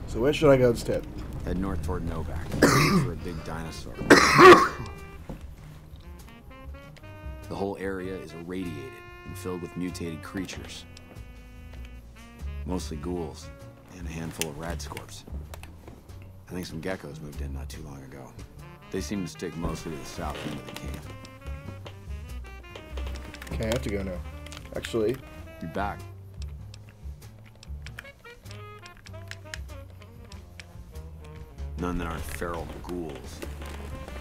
So where should I go instead? Head north toward Novac for a big dinosaur. The whole area is irradiated and filled with mutated creatures. Mostly ghouls and a handful of radscorps. I think some geckos moved in not too long ago. They seem to stick mostly to the south end of the camp. Okay, I have to go now. Actually, Be back. None that aren't feral ghouls.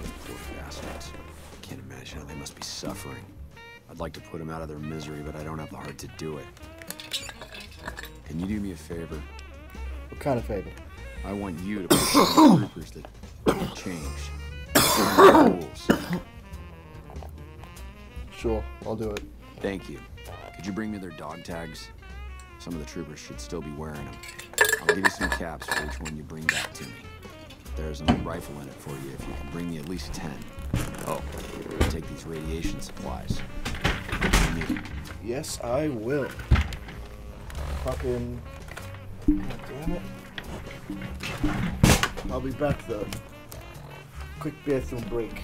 Those poor bastards. I can't imagine how they must be suffering. I'd like to put them out of their misery, but I don't have the heart to do it. Can you do me a favor? what kind of favor? I want you to put some troopers that changed. Ghouls. Sure, I'll do it. Thank you. Could you bring me their dog tags? Some of the troopers should still be wearing them. I'll give you some caps for each one you bring back to me. There's a rifle in it for you if you can bring me at least ten. Oh, take these radiation supplies. Yes, I will. Fucking. God damn it. I'll be back though. quick bathroom break.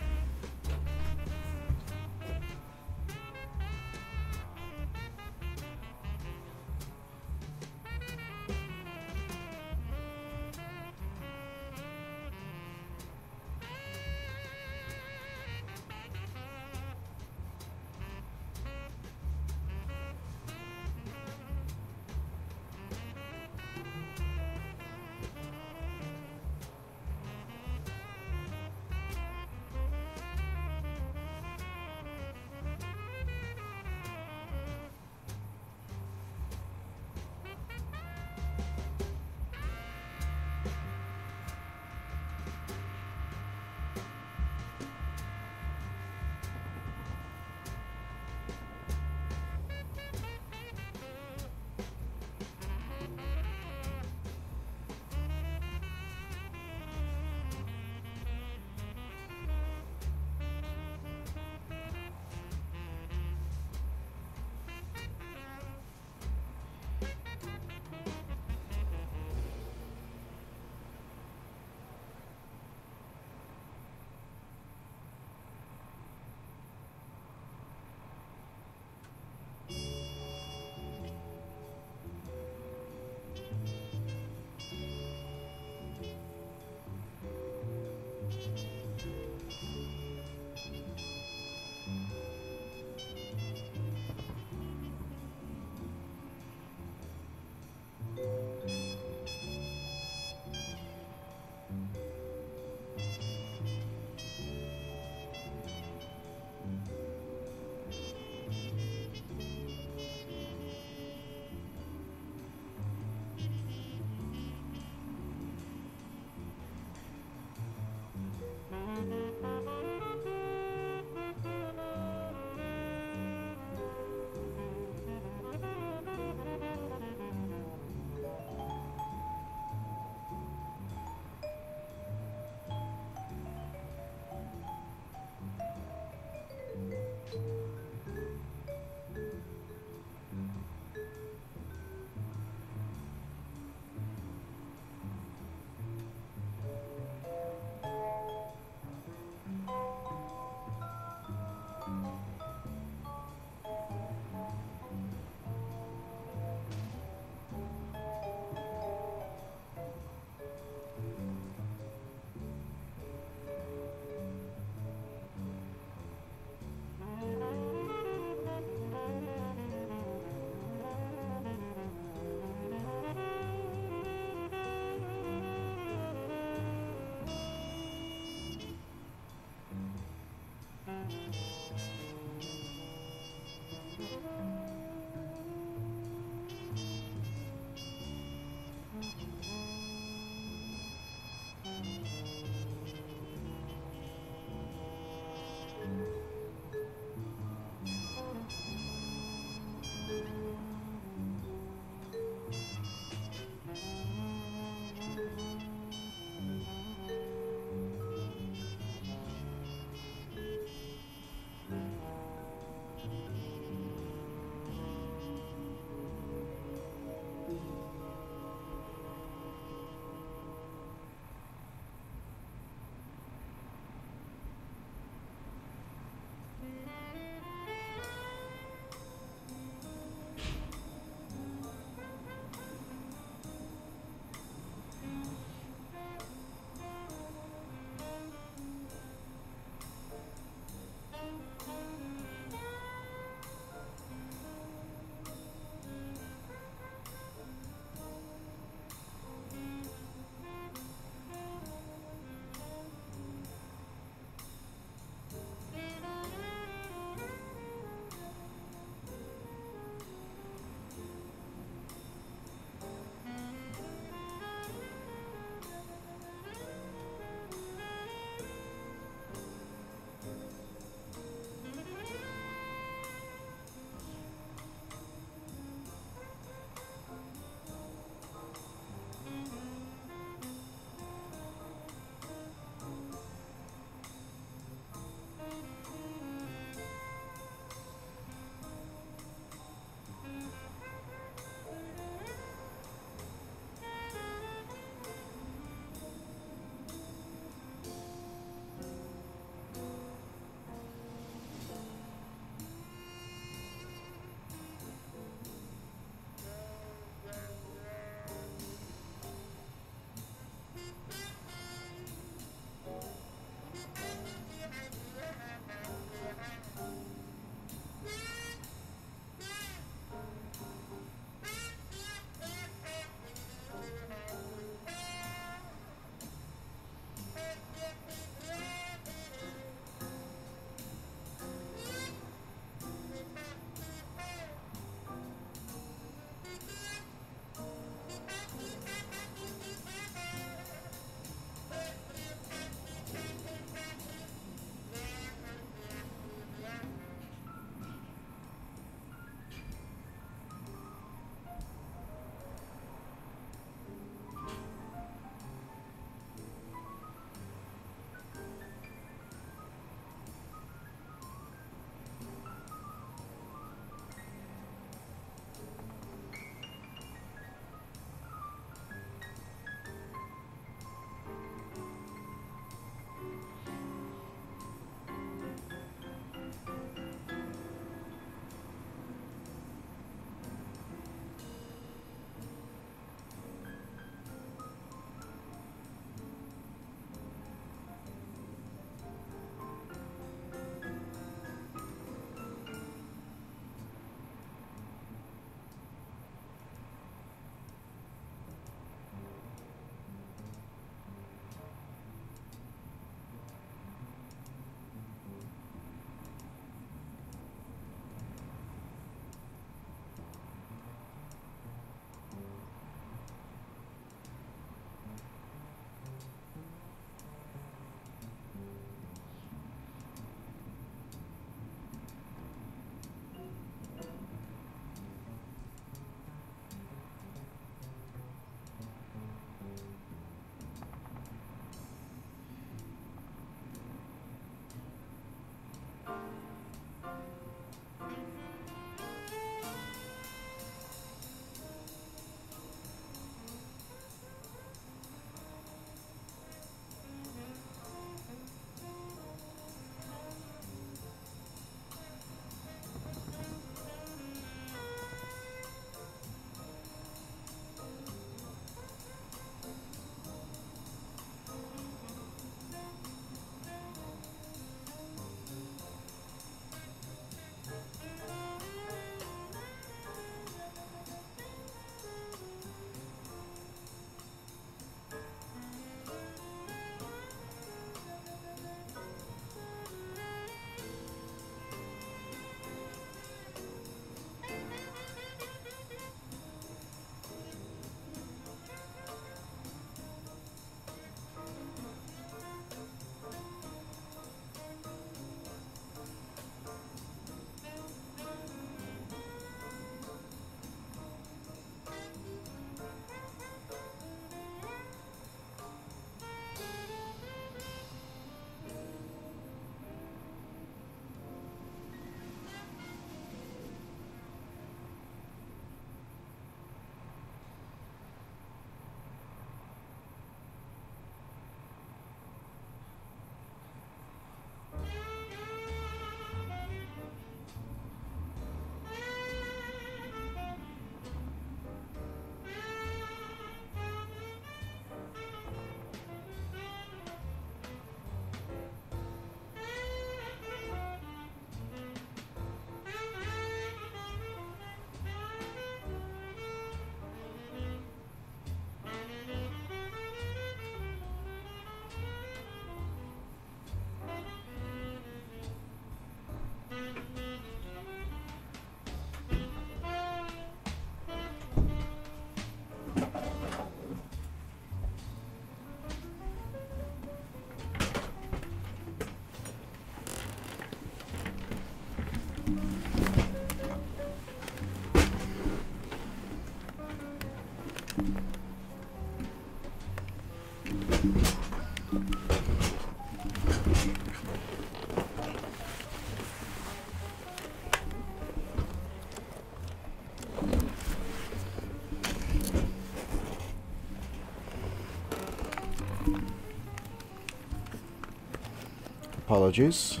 Apologies.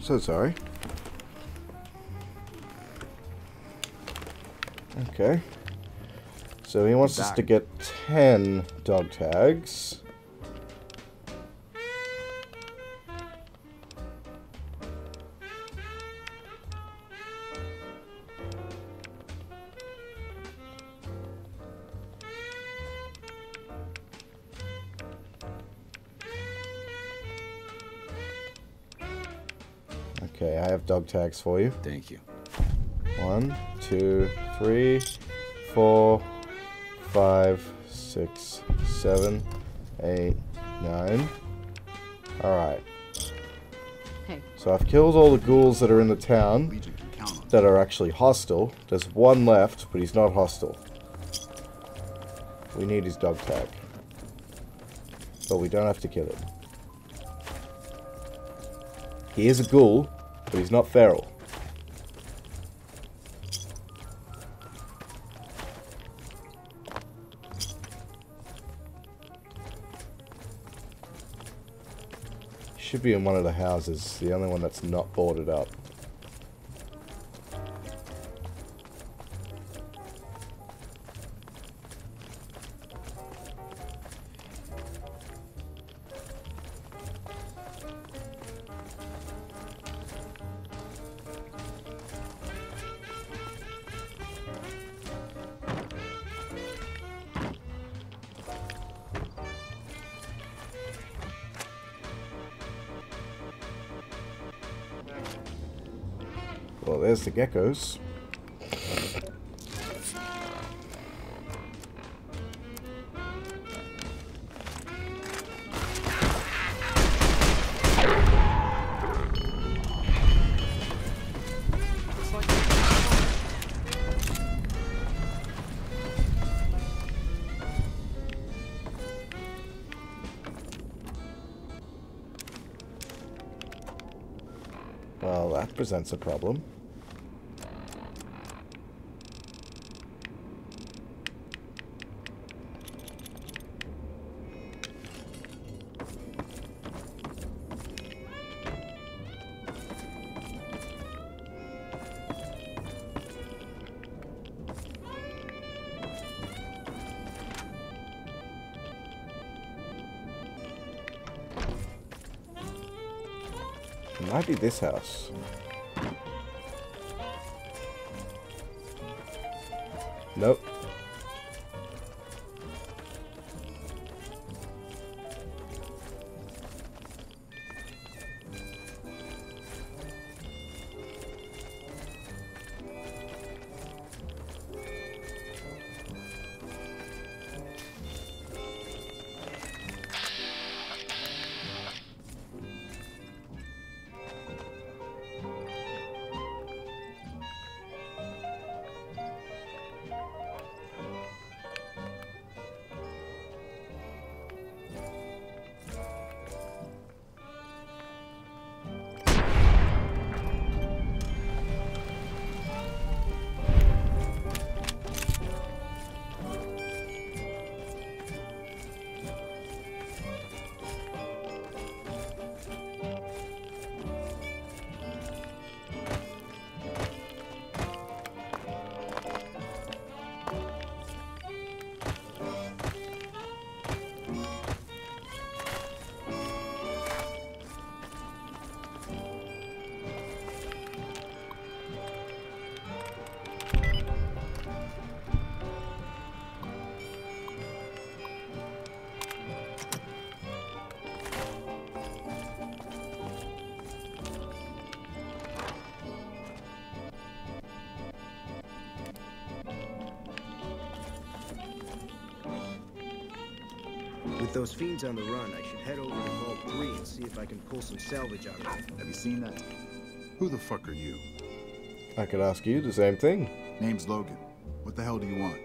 So sorry. Okay. So he wants us to get 10 dog tags. Tags for you. Thank you. One, two, three, four, five, six, seven, eight, nine. Alright. Hey. So I've killed all the ghouls that are in the town that are actually hostile. There's one left, but he's not hostile. We need his dog tag. But we don't have to kill him. He is a ghoul, but he's not feral. Should be in one of the houses, the only one that's not boarded up. Geckos. Presents a problem. This house. With those fiends on the run, I should head over to Vault 3 and see if I can pull some salvage out of it. Have you seen that? Who the fuck are you? I could ask you the same thing. Name's Logan. What the hell do you want?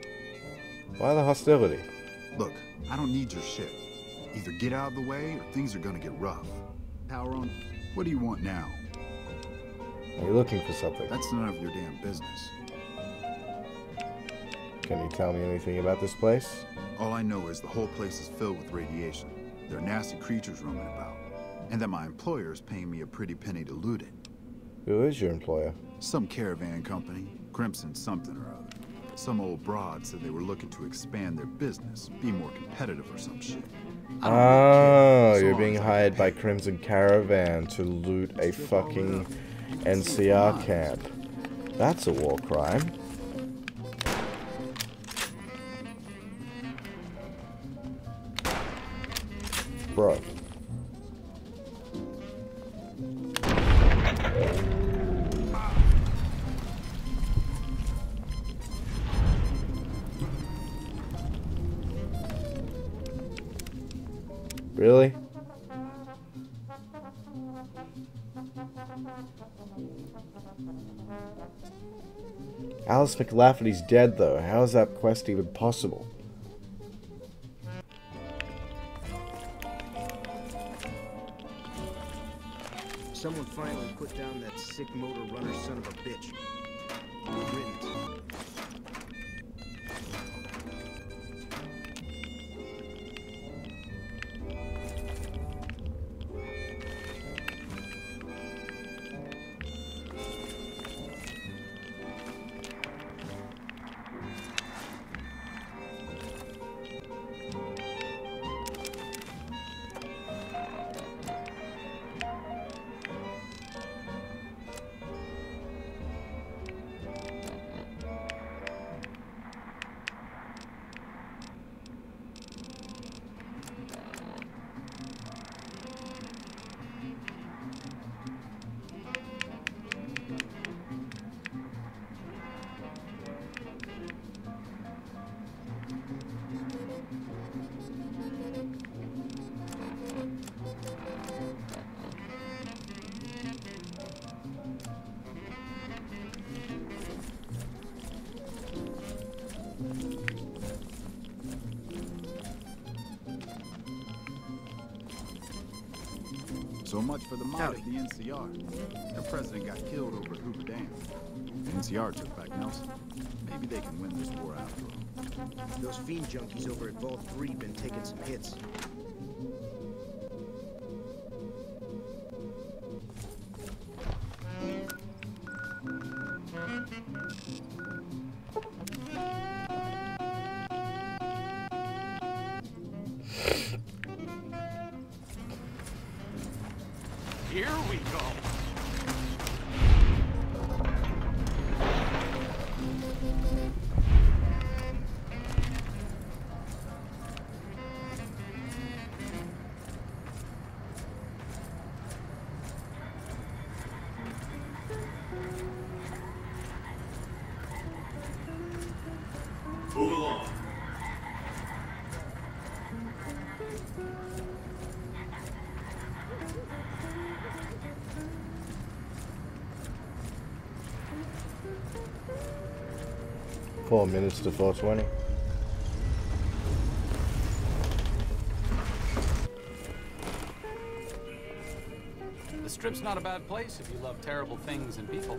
Why the hostility? Look, I don't need your shit. Either get out of the way or things are gonna get rough. Power on. What do you want now? Are you looking for something? That's none of your damn business. Can you tell me anything about this place? All I know is the whole place is filled with radiation. There are nasty creatures roaming about. And that my employer is paying me a pretty penny to loot it. Who is your employer? Some caravan company, Crimson something or other. Some old broad said they were looking to expand their business, be more competitive or some shit. Oh, you're being hired by Crimson Caravan to loot a fucking NCR camp. That's a war crime. Alice McLafferty's dead though. How is that quest even possible? Someone finally put down that sick motor runner son of a bitch. At the NCR. Their president got killed over at Hoover Dam. The NCR took back Nelson. Maybe they can win this war after all. Those fiend junkies over at Vault 3 been taking some hits. Four minutes to 420. The strip's not a bad place if you love terrible things and people.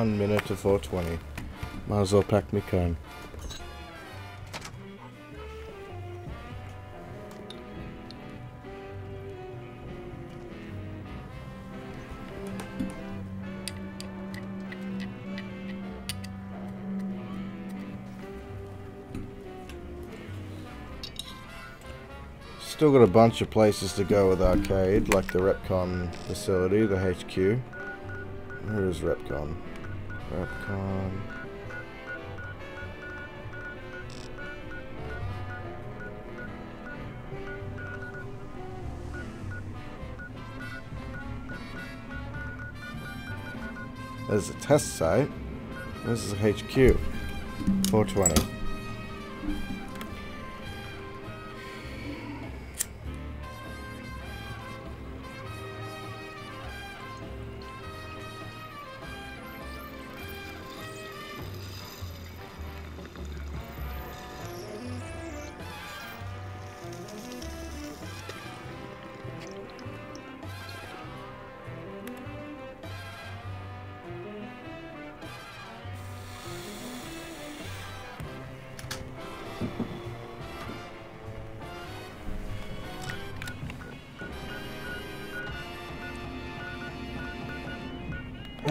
One minute to 420. Might as well pack my cone. Still got a bunch of places to go with arcade, like the REPCONN facility, the HQ. Where is REPCONN? REPCONN. There's a test site. This is a HQ. 420.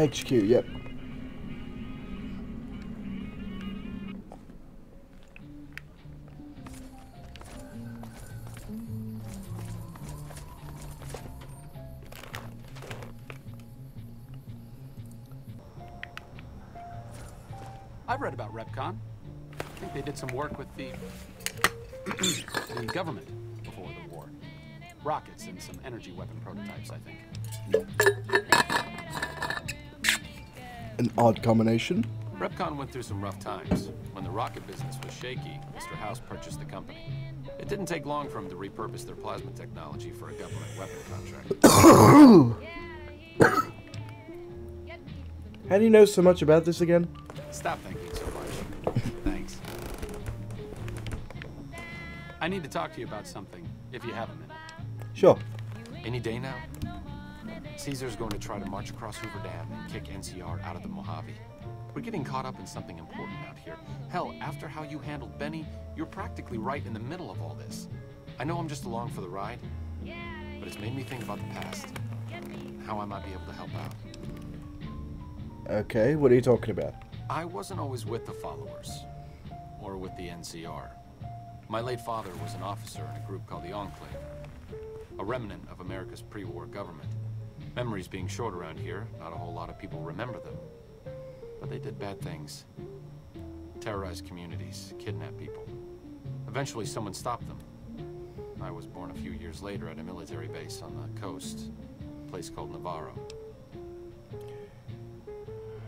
HQ, yep. I've read about REPCONN. I think they did some work with the, the government before the war. Rockets and some energy weapon prototypes, I think. An odd combination. REPCONN went through some rough times. When the rocket business was shaky, Mr. House purchased the company. It didn't take long for him to repurpose their plasma technology for a government weapon contract. How do you know so much about this again? Stop thinking so much. Thanks. I need to talk to you about something, if you have a minute. Sure. Any day now? Caesar's going to try to march across Hoover Dam and kick NCR out of the Mojave. We're getting caught up in something important out here. Hell, after how you handled Benny, you're practically right in the middle of all this. I know I'm just along for the ride, but it's made me think about the past. How I might be able to help out. Okay, what are you talking about? I wasn't always with the followers, or with the NCR. My late father was an officer in a group called the Enclave, a remnant of America's pre-war government. Memories being short around here, not a whole lot of people remember them. But they did bad things. Terrorized communities, kidnapped people. Eventually someone stopped them. I was born a few years later at a military base on the coast, a place called Navarro.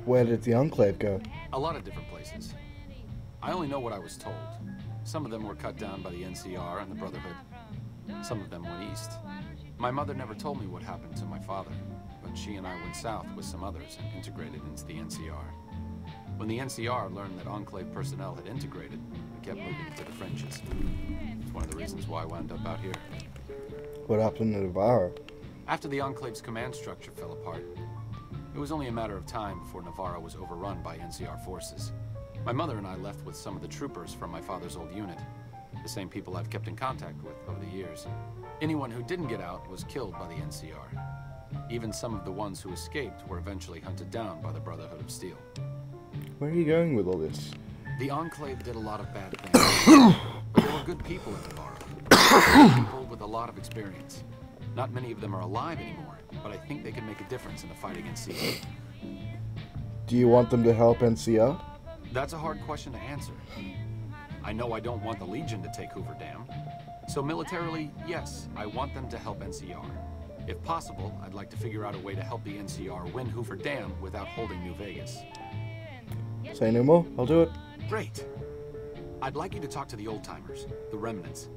Where did the Enclave go? A lot of different places. I only know what I was told. Some of them were cut down by the NCR and the Brotherhood. Some of them went east. My mother never told me what happened to my father, but she and I went south with some others and integrated into the NCR. When the NCR learned that Enclave personnel had integrated, we kept moving to the fringes. It's one of the reasons why I wound up out here. What happened to the Navarro? After the Enclave's command structure fell apart, it was only a matter of time before Navarro was overrun by NCR forces. My mother and I left with some of the troopers from my father's old unit, the same people I've kept in contact with over the years. Anyone who didn't get out was killed by the NCR. Even some of the ones who escaped were eventually hunted down by the Brotherhood of Steel. Where are you going with all this? The Enclave did a lot of bad things, but there were good people in Navarro. people with a lot of experience. Not many of them are alive anymore, but I think they can make a difference in the fight against Caesar. Do you want them to help NCR? That's a hard question to answer. I know I don't want the Legion to take Hoover Dam. So militarily, yes, I want them to help NCR. If possible, I'd like to figure out a way to help the NCR win Hoover Dam without holding New Vegas. Say no more, I'll do it. Great. I'd like you to talk to the old-timers, the remnants.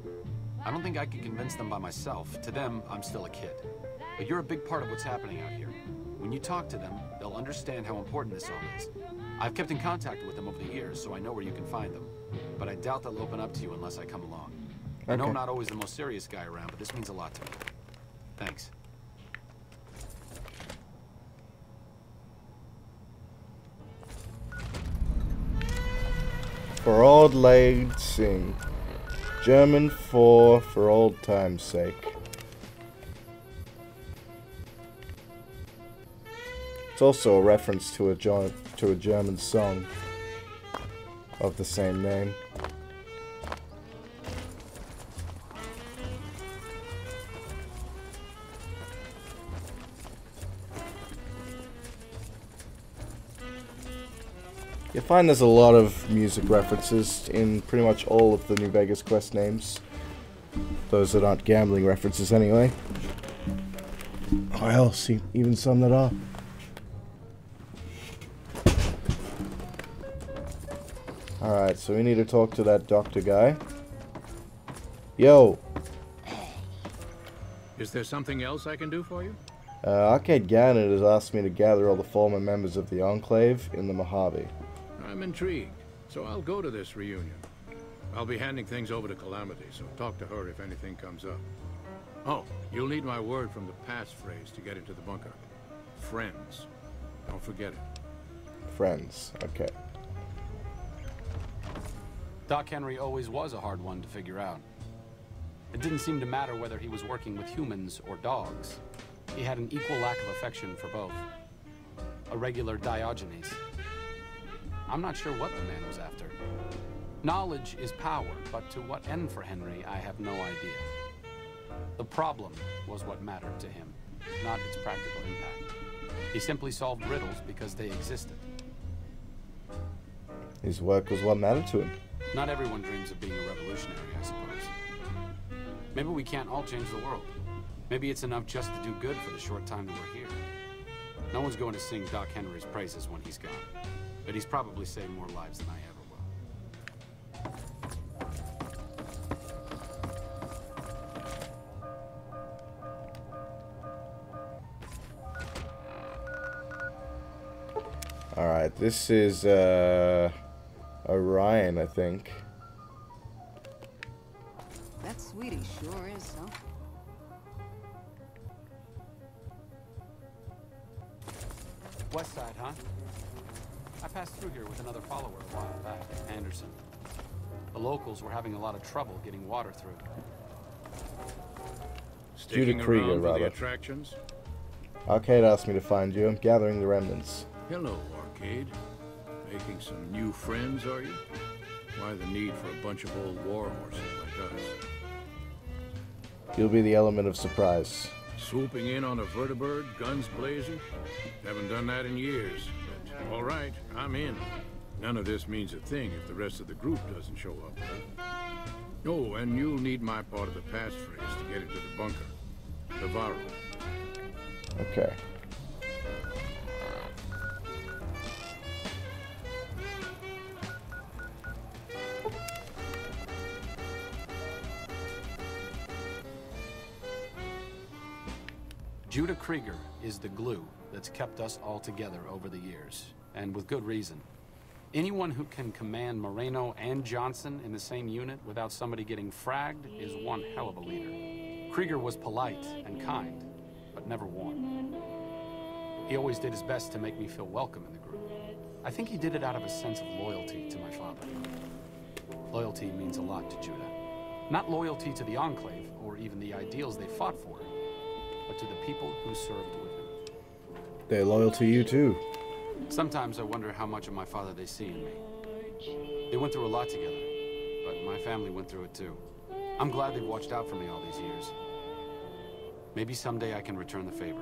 I don't think I can convince them by myself. To them, I'm still a kid. But you're a big part of what's happening out here. When you talk to them, they'll understand how important this all is. I've kept in contact with them over the years, so I know where you can find them. But I doubt they'll open up to you unless I come along. I know I'm not always the most serious guy around, but this means a lot to me. Thanks. For Auld Lang Syne. German for for old time's sake. It's also a reference to a to a German song of the same name. You find there's a lot of music references in pretty much all of the New Vegas quest names. Those that aren't gambling references anyway. Or else, e- even some that are. Alright, so we need to talk to that doctor guy. Yo, Is there something else I can do for you? uh, Arcade Gannon has asked me to gather all the former members of the Enclave in the Mojave. I'm intrigued, so I'll go to this reunion. I'll be handing things over to Calamity, so talk to her if anything comes up. Oh, you'll need my word from the passphrase to get into the bunker. Friends. Don't forget it. Friends, okay. Doc Henry always was a hard one to figure out. It didn't seem to matter whether he was working with humans or dogs. He had an equal lack of affection for both. A regular Diogenes. I'm not sure what the man was after. Knowledge is power, but to what end for Henry, I have no idea. The problem was what mattered to him, not its practical impact. He simply solved riddles because they existed. His work was what mattered to him. Not everyone dreams of being a revolutionary, I suppose. Maybe we can't all change the world. Maybe it's enough just to do good for the short time that we're here. No one's going to sing Doc Henry's praises when he's gone. But he's probably saved more lives than I ever will. Alright, this is uh, Orion, I think. That sweetie sure is, huh? West side, huh? I passed through here with another follower a while back, Anderson. The locals were having a lot of trouble getting water through. Sticking Krieger, around for the rather. attractions? Arcade asked me to find you. I'm gathering the remnants. Hello, Arcade. Making some new friends, are you? Why the need for a bunch of old war horses like us? You'll be the element of surprise. Swooping in on a vertibird, guns blazing? Haven't done that in years. But all right, I'm in. None of this means a thing if the rest of the group doesn't show up. Oh, and you'll need my part of the passphrase to get into the bunker. Navarro. Okay. Judah Krieger is the glue that's kept us all together over the years, and with good reason. Anyone who can command Moreno and Johnson in the same unit without somebody getting fragged is one hell of a leader. Krieger was polite and kind, but never warm. He always did his best to make me feel welcome in the group. I think he did it out of a sense of loyalty to my father. Loyalty means a lot to Judah. Not loyalty to the Enclave or even the ideals they fought for, but to the people who served. They're loyal to you too. Sometimes I wonder how much of my father they see in me. They went through a lot together, but my family went through it too. I'm glad they've watched out for me all these years. Maybe someday I can return the favor.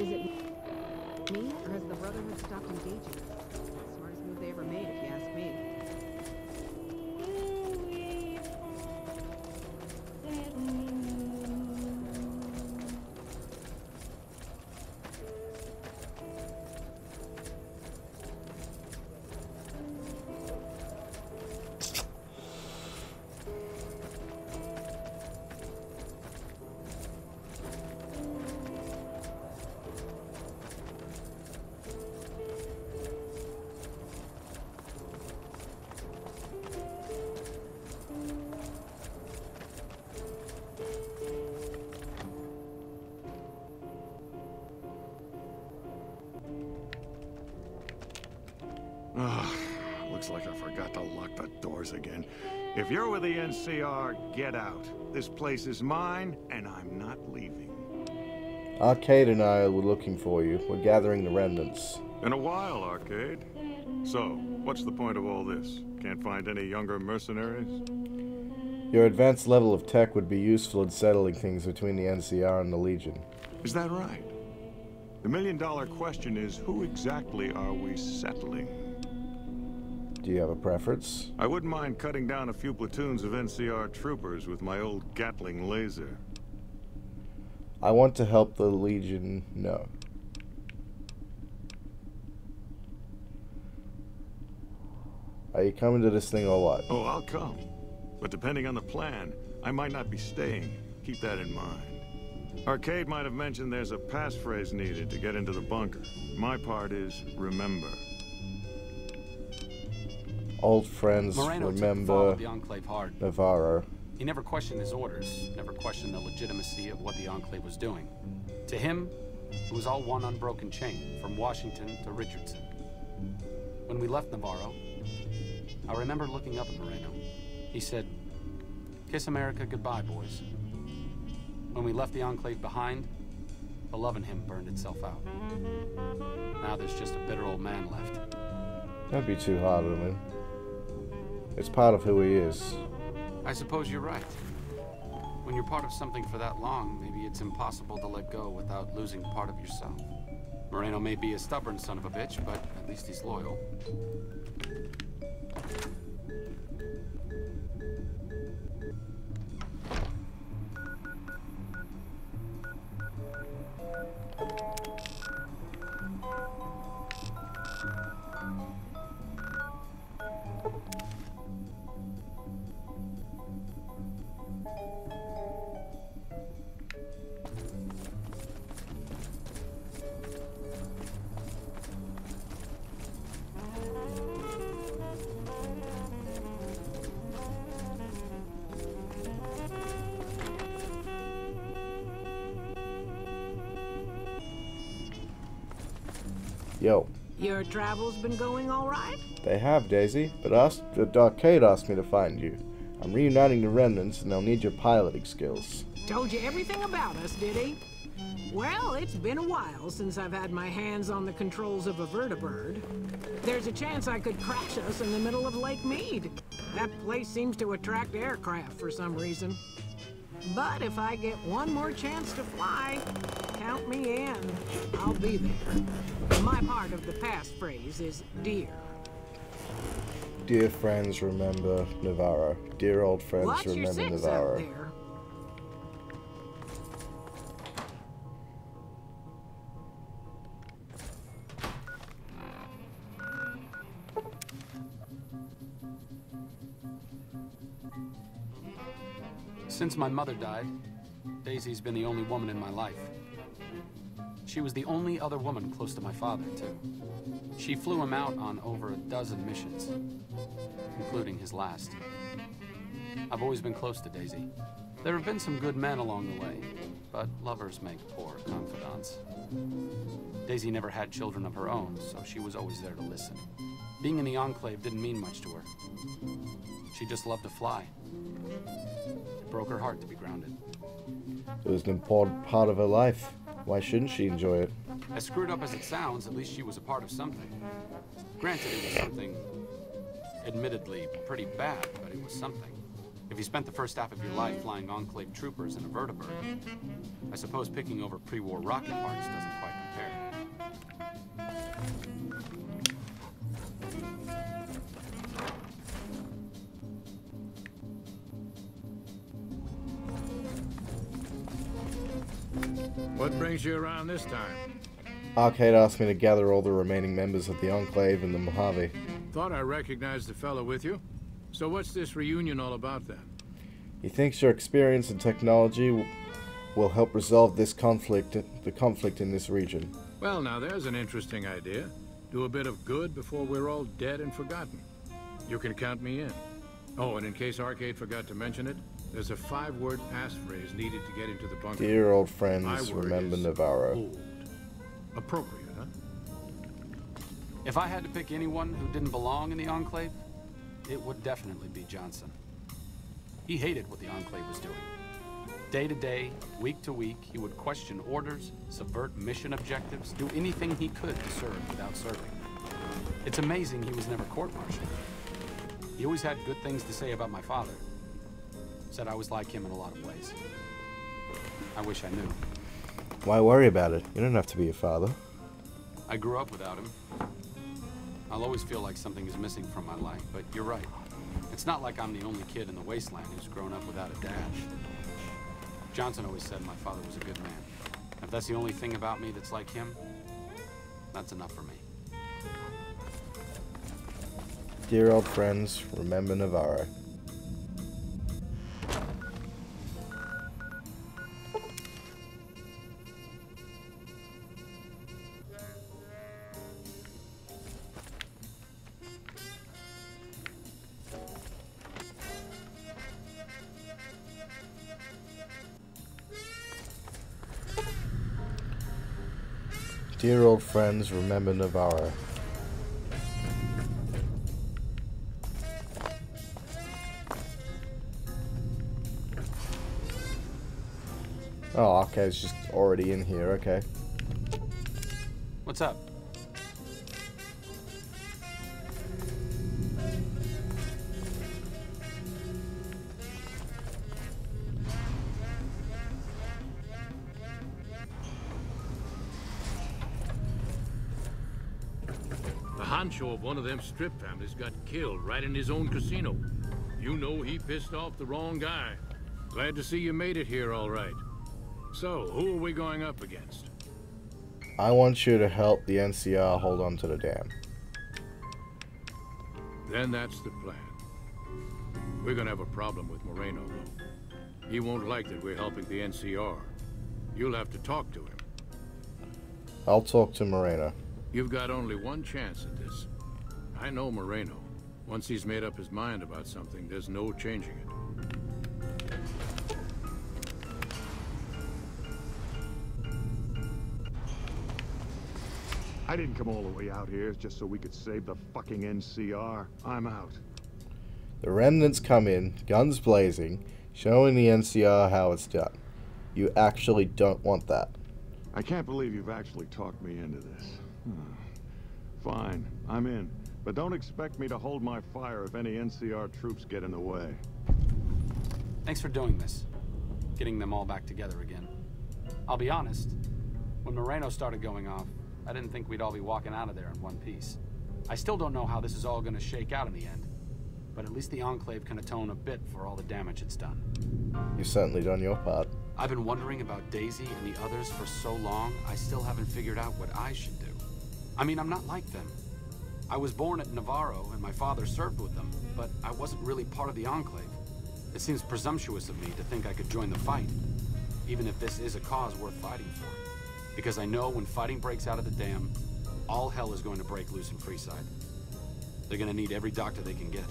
Is it me, or has the Brotherhood stopped engaging? Smartest move they ever made, if you again. If you're with the NCR, get out. This place is mine, and I'm not leaving. Arcade and I were looking for you. We're gathering the remnants. In a while, Arcade. So, what's the point of all this? Can't find any younger mercenaries? Your advanced level of tech would be useful in settling things between the NCR and the Legion. Is that right? The million dollar question is, who exactly are we settling? Do you have a preference? I wouldn't mind cutting down a few platoons of NCR troopers with my old Gatling laser. I want to help the Legion know. Are you coming to this thing or what? Oh, I'll come. But depending on the plan, I might not be staying. Keep that in mind. Arcade might have mentioned there's a passphrase needed to get into the bunker. My part is remember. Old friends Moreno took the fall remember the Enclave hard. Navarro. He never questioned his orders, never questioned the legitimacy of what the Enclave was doing. To him, it was all one unbroken chain, from Washington to Richardson. When we left Navarro, I remember looking up at Moreno. He said, Kiss America goodbye, boys. When we left the Enclave behind, the love in him burned itself out. Now there's just a bitter old man left. Don't be too hard on him. It's part of who he is. I suppose you're right. When you're part of something for that long, maybe it's impossible to let go without losing part of yourself. Moreno may be a stubborn son of a bitch, but at least he's loyal. Your travels been going all right? they have Daisy, but asked, the arcade asked me to find you. I'm reuniting the remnants, and they'll need your piloting skills. Told you everything about us, did he? Well, it's been a while since I've had my hands on the controls of a vertibird. There's a chance I could crash us in the middle of Lake Mead. That place seems to attract aircraft for some reason. But if I get one more chance to fly, count me in. I'll be there. My part of the passphrase is dear. Dear friends, remember Navarro. Dear old friends, Watch remember Navarro. Since my mother died, Daisy's been the only woman in my life. She was the only other woman close to my father, too. She flew him out on over a dozen missions, including his last. I've always been close to Daisy. There have been some good men along the way, but lovers make poor confidants. Daisy never had children of her own, so she was always there to listen. Being in the Enclave didn't mean much to her. She just loved to fly. Broke her heart to be grounded. It was an important part of her life. Why shouldn't she enjoy it? As screwed up as it sounds, at least she was a part of something. Granted, it was something admittedly pretty bad, but it was something. If you spent the first half of your life flying Enclave troopers in a vertibird, I suppose picking over pre-war rocket parts doesn't quite compare. What brings you around this time? Arcade asked me to gather all the remaining members of the Enclave in the Mojave. Thought I recognized the fellow with you. So what's this reunion all about then? He thinks your experience and technology will help resolve this conflict, the conflict in this region. Well, now there's an interesting idea. Do a bit of good before we're all dead and forgotten. You can count me in. Oh, and in case Arcade forgot to mention it, there's a five-word passphrase needed to get into the bunker. Dear old friends, word remember Navarro. old. Appropriate, huh? If I had to pick anyone who didn't belong in the Enclave, it would definitely be Johnson. He hated what the Enclave was doing. Day to day, week to week, he would question orders, subvert mission objectives, do anything he could to serve without serving. It's amazing he was never court-martialed. He always had good things to say about my father. Said I was like him in a lot of ways. I wish I knew. Why worry about it? You don't have to be a father. I grew up without him. I'll always feel like something is missing from my life, but you're right. It's not like I'm the only kid in the wasteland who's grown up without a dad. Johnson always said my father was a good man. If that's the only thing about me that's like him, that's enough for me. Dear old friends, remember Navarro. Dear old friends, remember Navarro. Okay, it's just already in here, okay. What's up? The honcho of one of them strip families got killed right in his own casino. You know he pissed off the wrong guy. Glad to see you made it here all right. So, who are we going up against? I want you to help the NCR hold on to the dam. Then that's the plan. We're gonna have a problem with Moreno, though. He won't like that we're helping the NCR. You'll have to talk to him. I'll talk to Moreno. You've got only one chance at this. I know Moreno. Once he's made up his mind about something, there's no changing it. I didn't come all the way out here just so we could save the fucking NCR. I'm out. The remnants come in, guns blazing, showing the NCR how it's done. You actually don't want that. I can't believe you've actually talked me into this. Hmm. Fine, I'm in. But don't expect me to hold my fire if any NCR troops get in the way. Thanks for doing this. Getting them all back together again. I'll be honest, when Moreno started going off, I didn't think we'd all be walking out of there in one piece. I still don't know how this is all gonna shake out in the end. But at least the Enclave can atone a bit for all the damage it's done. You've certainly done your part. I've been wondering about Daisy and the others for so long, I still haven't figured out what I should do. I mean, I'm not like them. I was born at Navarro, and my father served with them, but I wasn't really part of the Enclave. It seems presumptuous of me to think I could join the fight, even if this is a cause worth fighting for. Because I know when fighting breaks out of the dam, all hell is going to break loose in Freeside. They're gonna need every doctor they can get.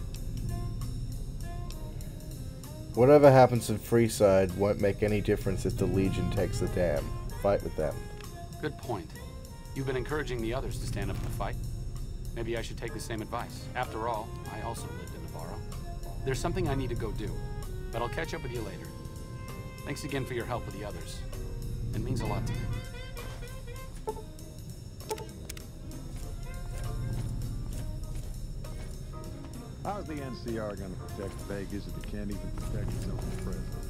Whatever happens in Freeside won't make any difference if the Legion takes the dam. Fight with them. Good point. You've been encouraging the others to stand up and fight. Maybe I should take the same advice. After all, I also lived in Navarro. There's something I need to go do, but I'll catch up with you later. Thanks again for your help with the others. It means a lot to me. How's the NCR gonna protect Vegas if it can't even protect its own president?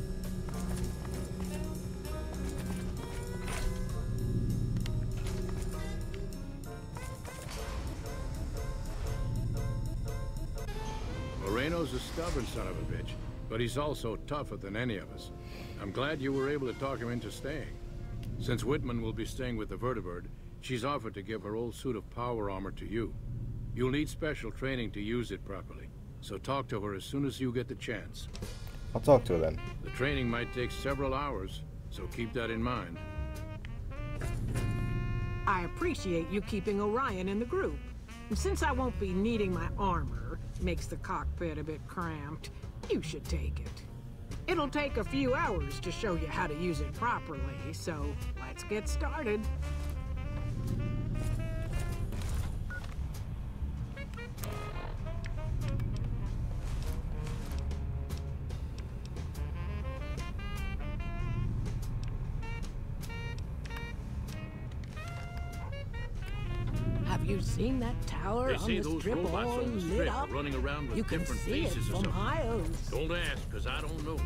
Moreno's a stubborn son of a bitch, but he's also tougher than any of us. I'm glad you were able to talk him into staying. Since Whitman will be staying with the Vertibird, she's offered to give her old suit of power armor to you. You'll need special training to use it properly, so talk to her as soon as you get the chance. I'll talk to her then. The training might take several hours, so keep that in mind. I appreciate you keeping Orion in the group. And since I won't be needing my armor, makes the cockpit a bit cramped, you should take it. It'll take a few hours to show you how to use it properly, so let's get started. Have you seen that tower They on say the those strip robots all on the lit strip are up? running around with you can different see it faces or from something. high Don't ask, because I don't know.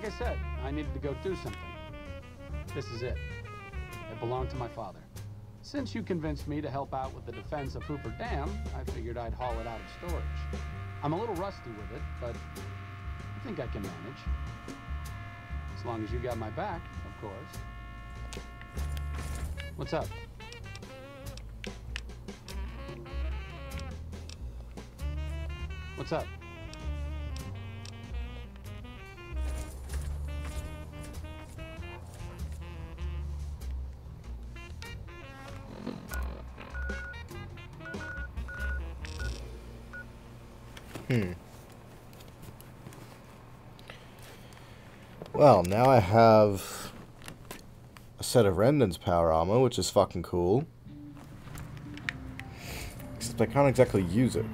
Like I said, I needed to go do something. This is it. It belonged to my father. Since you convinced me to help out with the defense of Hoover Dam, I figured I'd haul it out of storage. I'm a little rusty with it, but I think I can manage. As long as you got my back, of course. What's up? What's up? Well, now I have a set of Rendon's power armor, which is fucking cool. Except I can't exactly use it.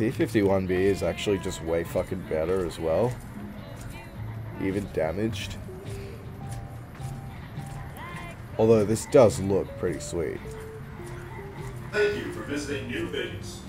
T-51B is actually just way fucking better as well. Even damaged. Although this does look pretty sweet. Thank you for visiting New Vegas.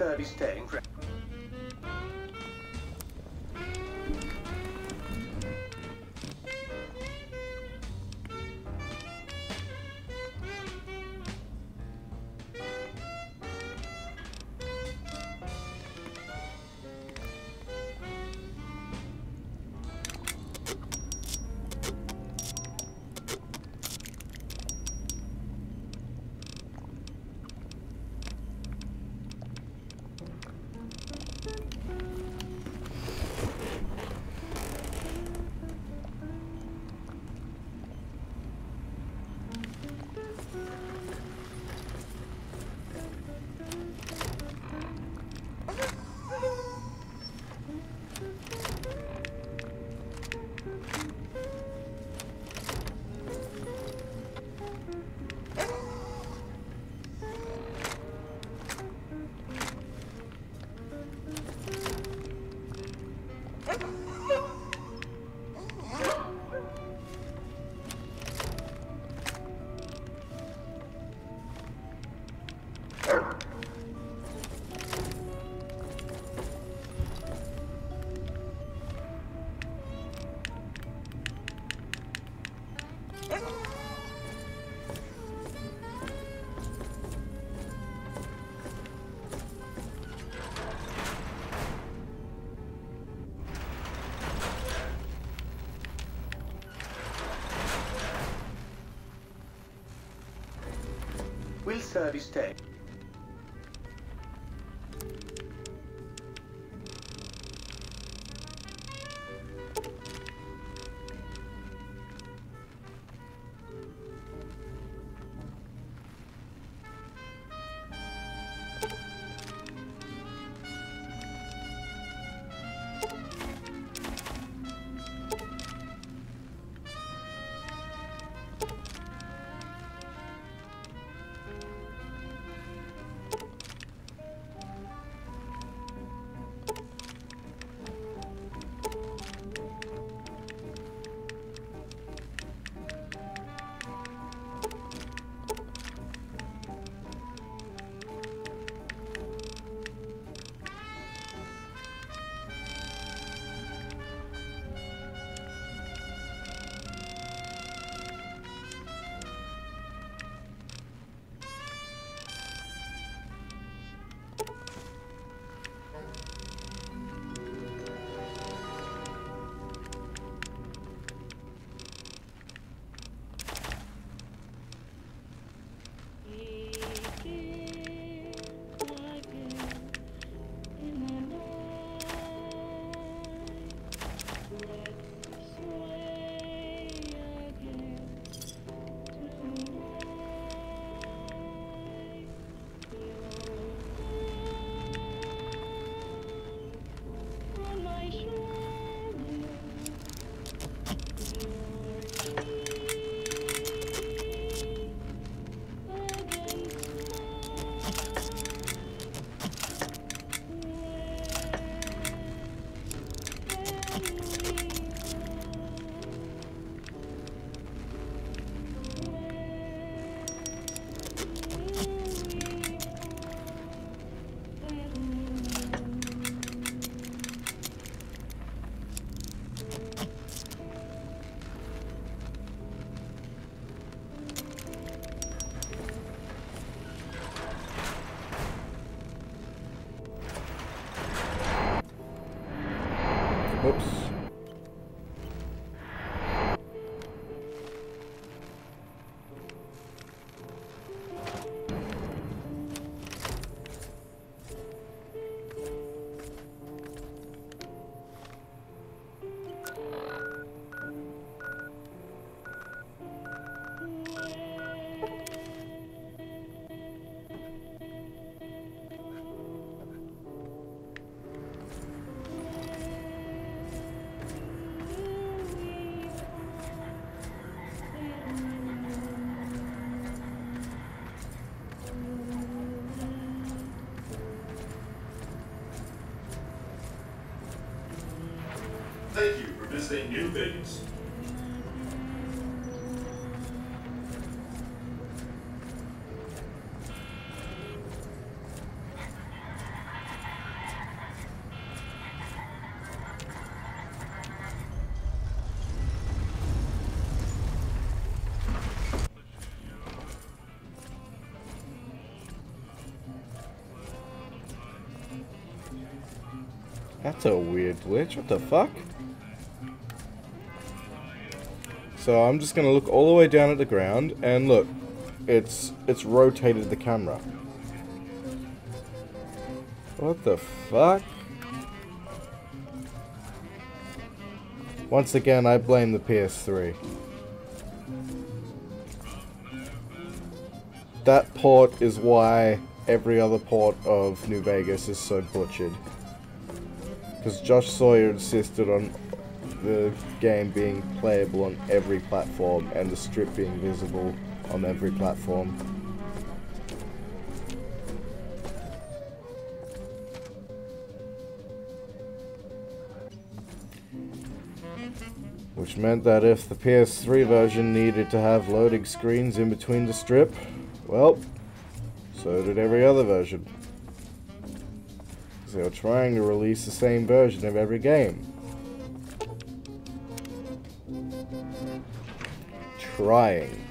Be staying for... service tech. Thank you for visiting New Vegas. That's a weird glitch. What the fuck? So I'm just gonna look all the way down at the ground and look, it's it's rotated the camera. What the fuck? Once again, I blame the PS3. That port is why every other port of New Vegas is so butchered. Because Josh Sawyer insisted on the game being playable on every platform and the strip being visible on every platform. Which meant that if the PS3 version needed to have loading screens in between the strip, well, so did every other version. They were trying to release the same version of every game. Trying.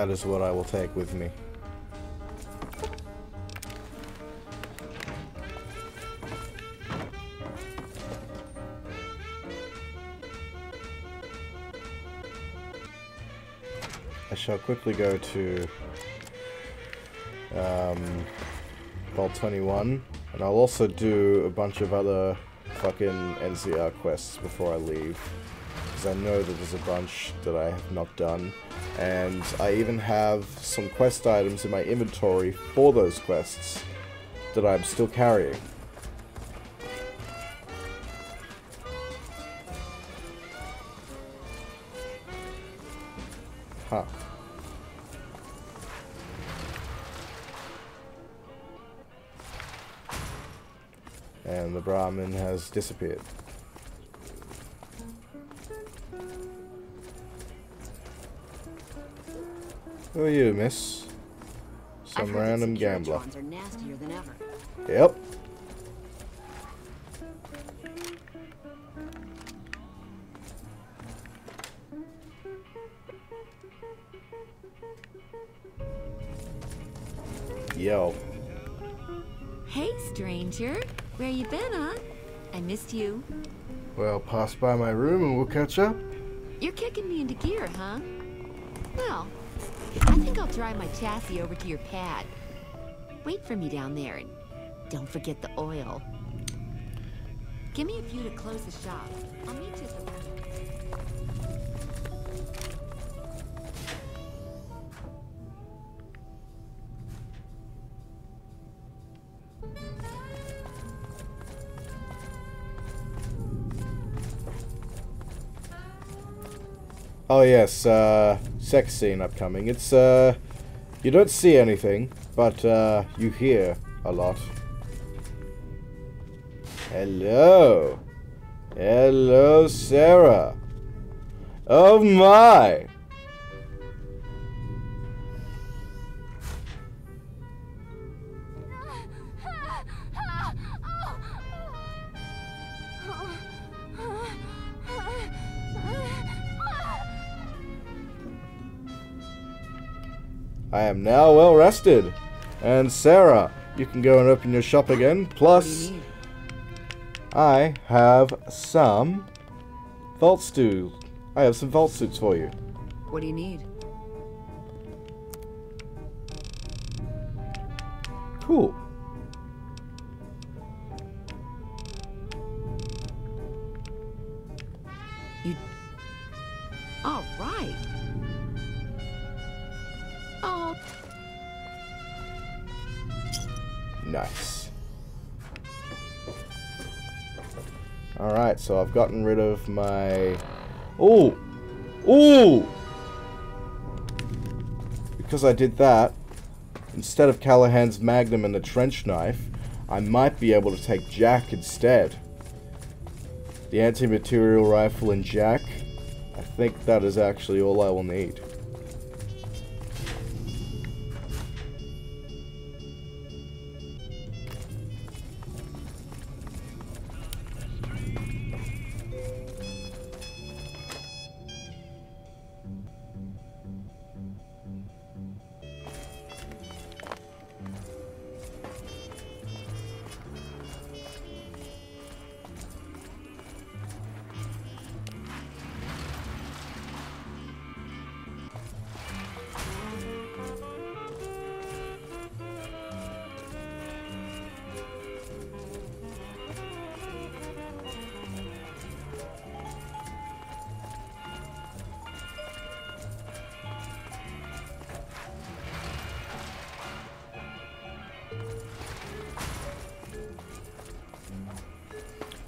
That is what I will take with me. I shall quickly go to um, Vault 21, and I'll also do a bunch of other fucking NCR quests before I leave, because I know that there's a bunch that I have not done, and I even have some quest items in my inventory for those quests that I'm still carrying. Huh. And the Brahmin has disappeared. Who are you, miss? Some random gambler. Yep. Yo. Hey, stranger. Where you been, huh? I missed you. Well, pass by my room and we'll catch up. You're kicking me into gear, huh? Well, I think I'll drive my chassis over to your pad. Wait for me down there and don't forget the oil. Give me a few to close the shop. I'll meet you the Oh yes, uh, sex scene upcoming. It's, uh, you don't see anything, but, uh, you hear a lot. Hello. Hello, Sarah. Oh my. I am now well rested. And Sarah, you can go and open your shop again. Plus, I have some vault stew. I have some vault suits for you. What do you need? Cool. Nice. Alright, so I've gotten rid of my... Ooh! Ooh! Because I did that, instead of Callahan's Magnum and the trench knife, I might be able to take Jack instead. The anti-material rifle and Jack I think that is actually all I will need.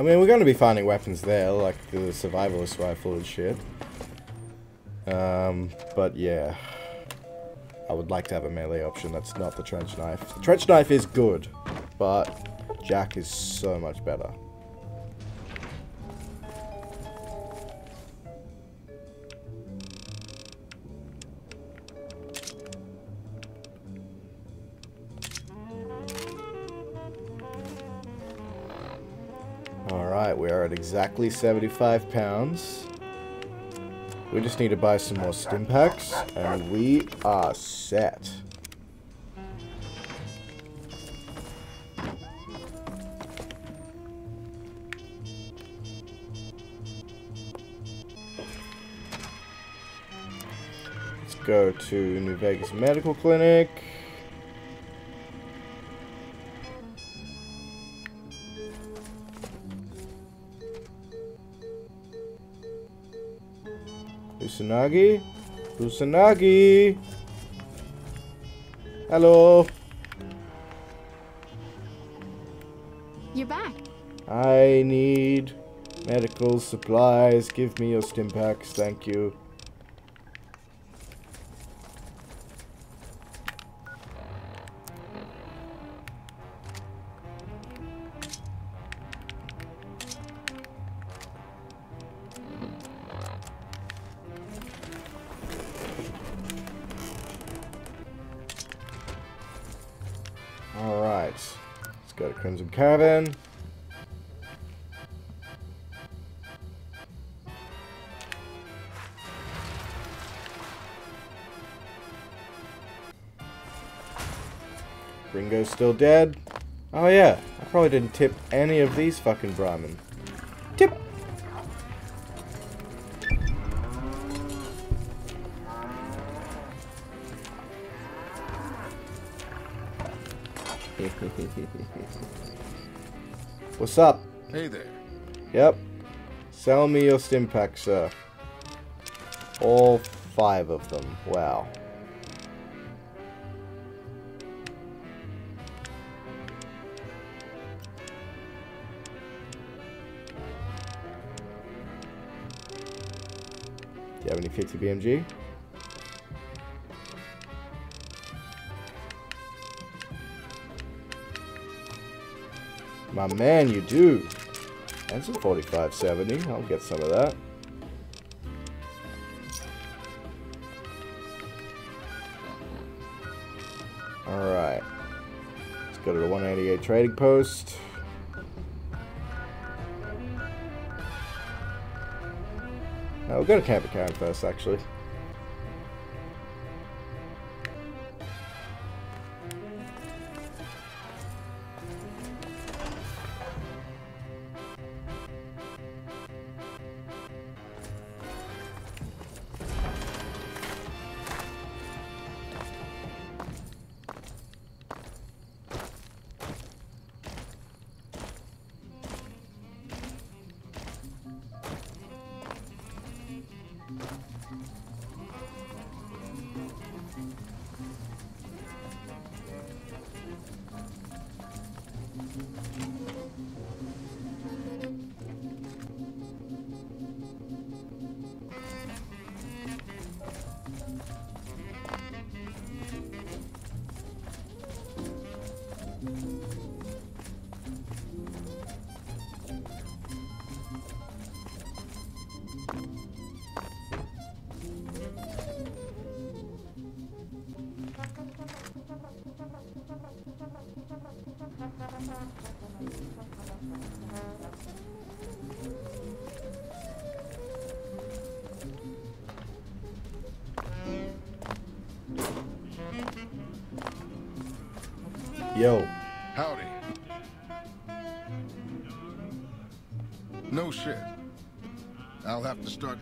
I mean, we're going to be finding weapons there, like the survivalist rifle and shit. Um, but yeah. I would like to have a melee option that's not the trench knife. The trench knife is good, but Jack is so much better. Exactly 75 pounds. We just need to buy some more stim packs, and we are set. Let's go to New Vegas Medical Clinic. Kusanagi? Kusanagi? Hello? You're back. I need medical supplies. Give me your stim packs, thank you. Still dead. Oh yeah, I probably didn't tip any of these fucking Brahmin. Tip! What's up? Hey there. Yep. Sell me your stim pack, sir. All five of them. Wow. Do you have any 50 BMG? My man, you do. And some 4570. I'll get some of that. Alright. Let's go to the 188 trading post. No, we'll go to Camp McCarran first, actually.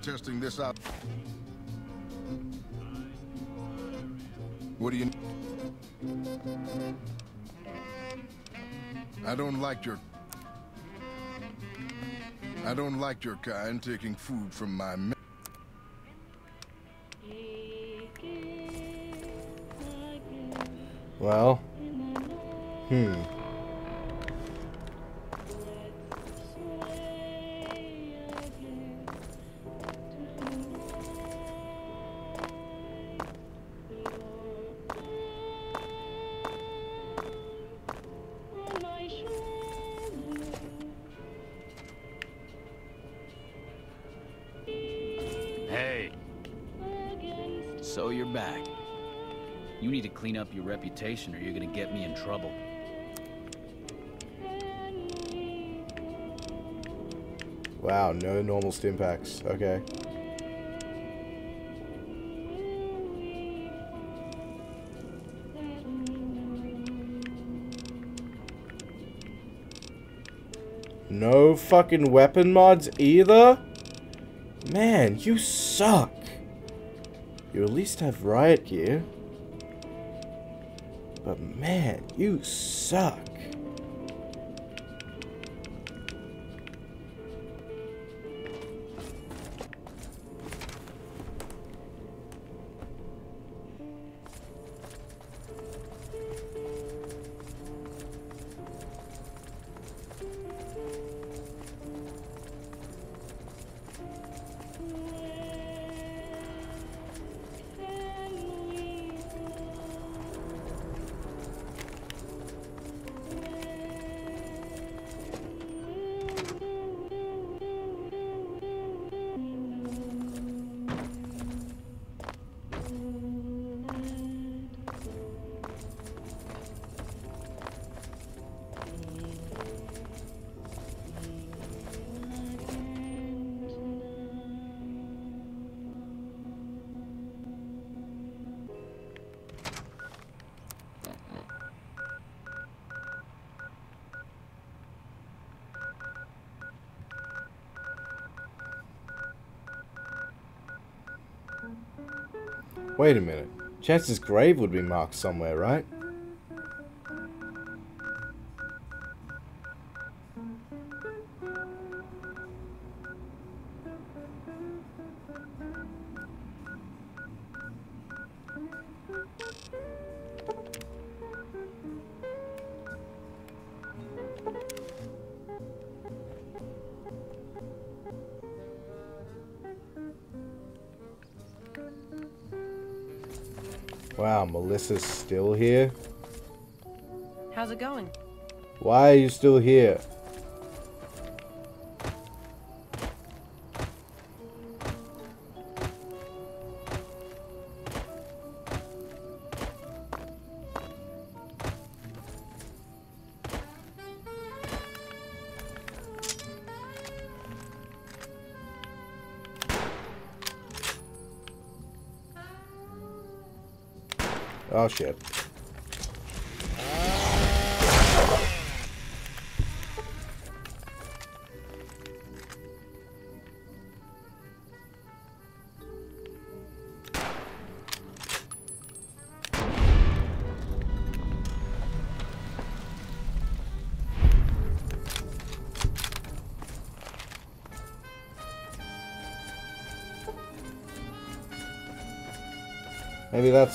Testing this out. What do you... I don't like your... I don't like your kind taking food from my... reputation or you're gonna get me in trouble. Wow, no normal stim packs. Okay. No fucking weapon mods either? Man, you suck. You at least have riot gear. Man, you suck. Wait a minute. Chance's grave would be marked somewhere, right? Still here? How's it going? Why are you still here?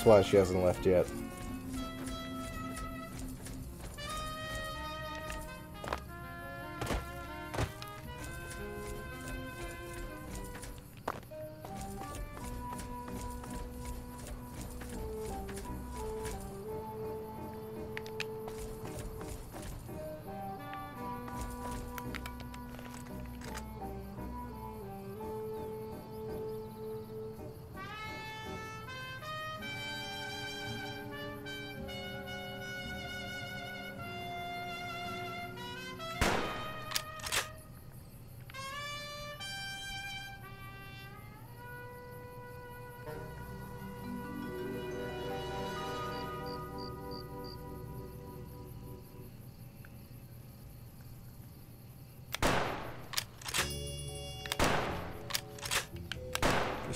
Why she hasn't left yet.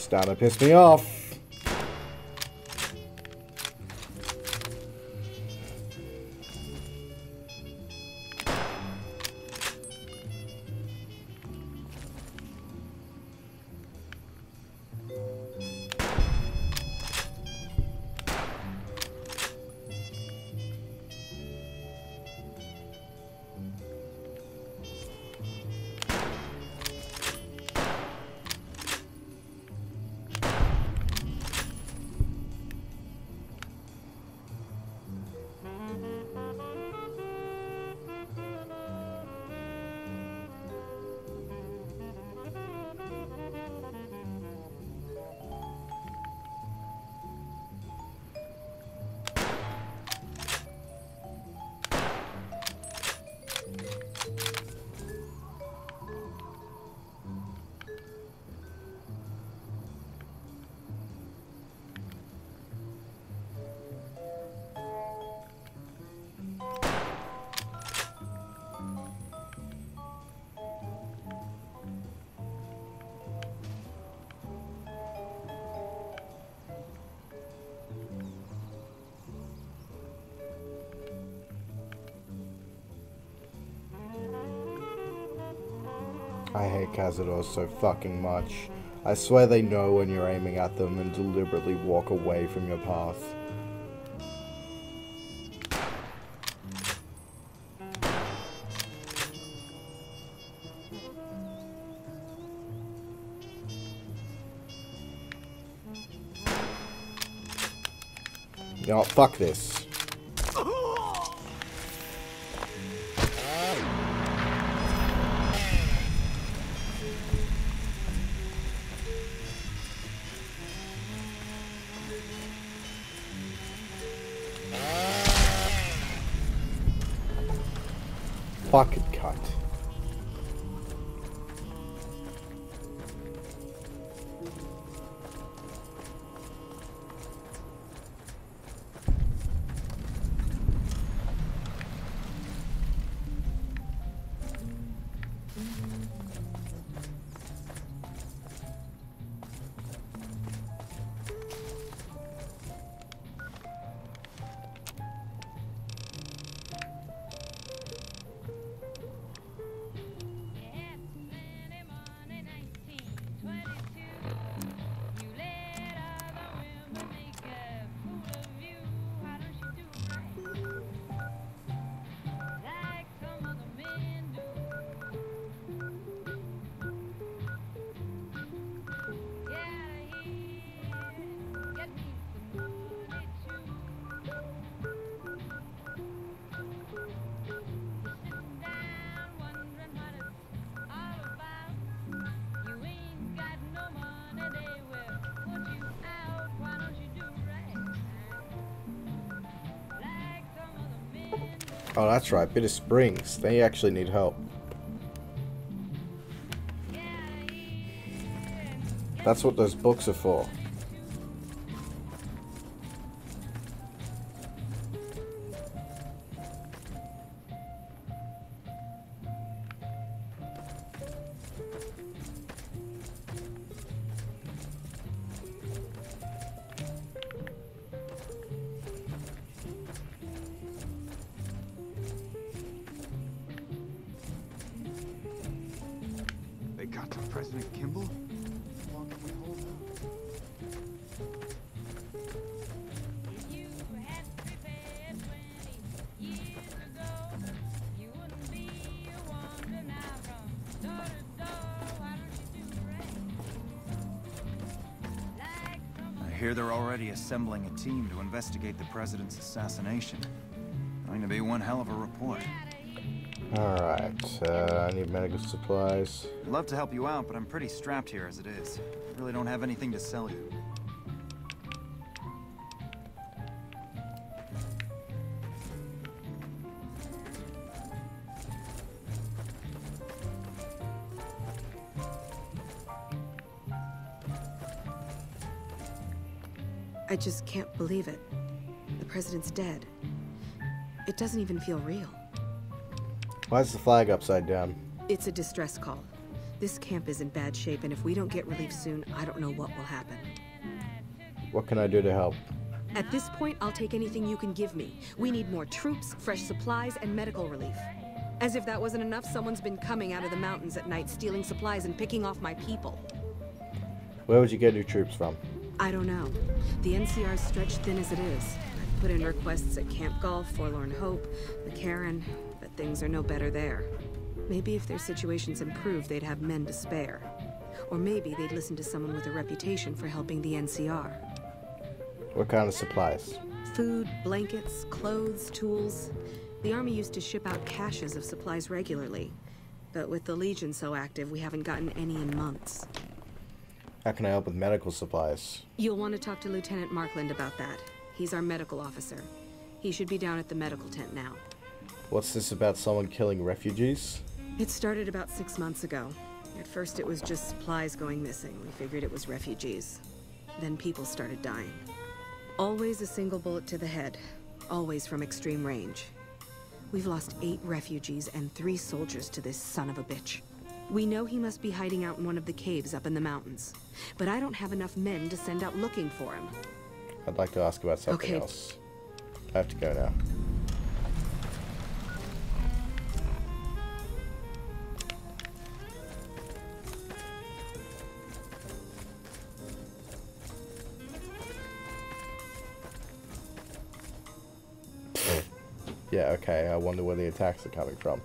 Starting to piss me off. Cazador so fucking much. I swear they know when you're aiming at them and deliberately walk away from your path. What, fuck this. That's right, Bitter Springs. They actually need help. That's what those books are for. President's assassination. Going to be one hell of a report. Alright, uh, I need medical supplies. I'd love to help you out, but I'm pretty strapped here as it is. I really don't have anything to sell you. President's dead. It doesn't even feel real. Why is the flag upside down? It's a distress call. This camp is in bad shape, and if we don't get relief soon, I don't know what will happen. What can I do to help? At this point, I'll take anything you can give me. We need more troops, fresh supplies, and medical relief. As if that wasn't enough, someone's been coming out of the mountains at night, stealing supplies and picking off my people. Where would you get new troops from? I don't know. The NCR's stretched thin as it is. Put in requests at Camp Golf, Forlorn Hope, McCarran, but things are no better there. Maybe if their situations improved, they'd have men to spare. Or maybe they'd listen to someone with a reputation for helping the NCR. What kind of supplies? Food, blankets, clothes, tools. The Army used to ship out caches of supplies regularly. But with the Legion so active, we haven't gotten any in months. How can I help with medical supplies? You'll want to talk to Lieutenant Markland about that. He's our medical officer. He should be down at the medical tent now. What's this about someone killing refugees? It started about six months ago. At first, it was just supplies going missing. We figured it was refugees. Then people started dying. Always a single bullet to the head. Always from extreme range. We've lost eight refugees and three soldiers to this son of a bitch. We know he must be hiding out in one of the caves up in the mountains. But I don't have enough men to send out looking for him. I'd like to ask about something Okay. else. I have to go now. yeah, okay. I wonder where the attacks are coming from.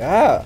Ah!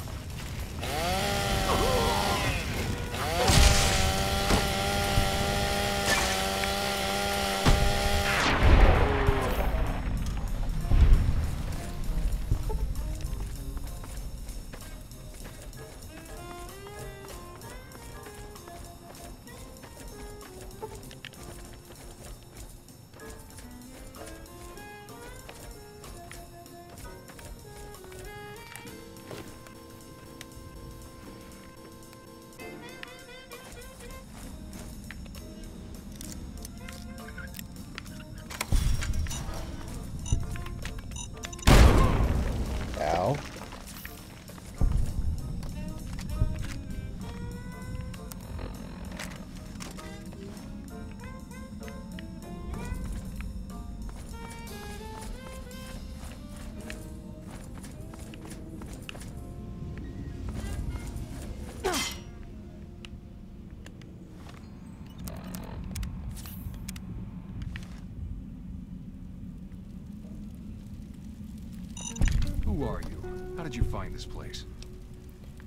How did you find this place?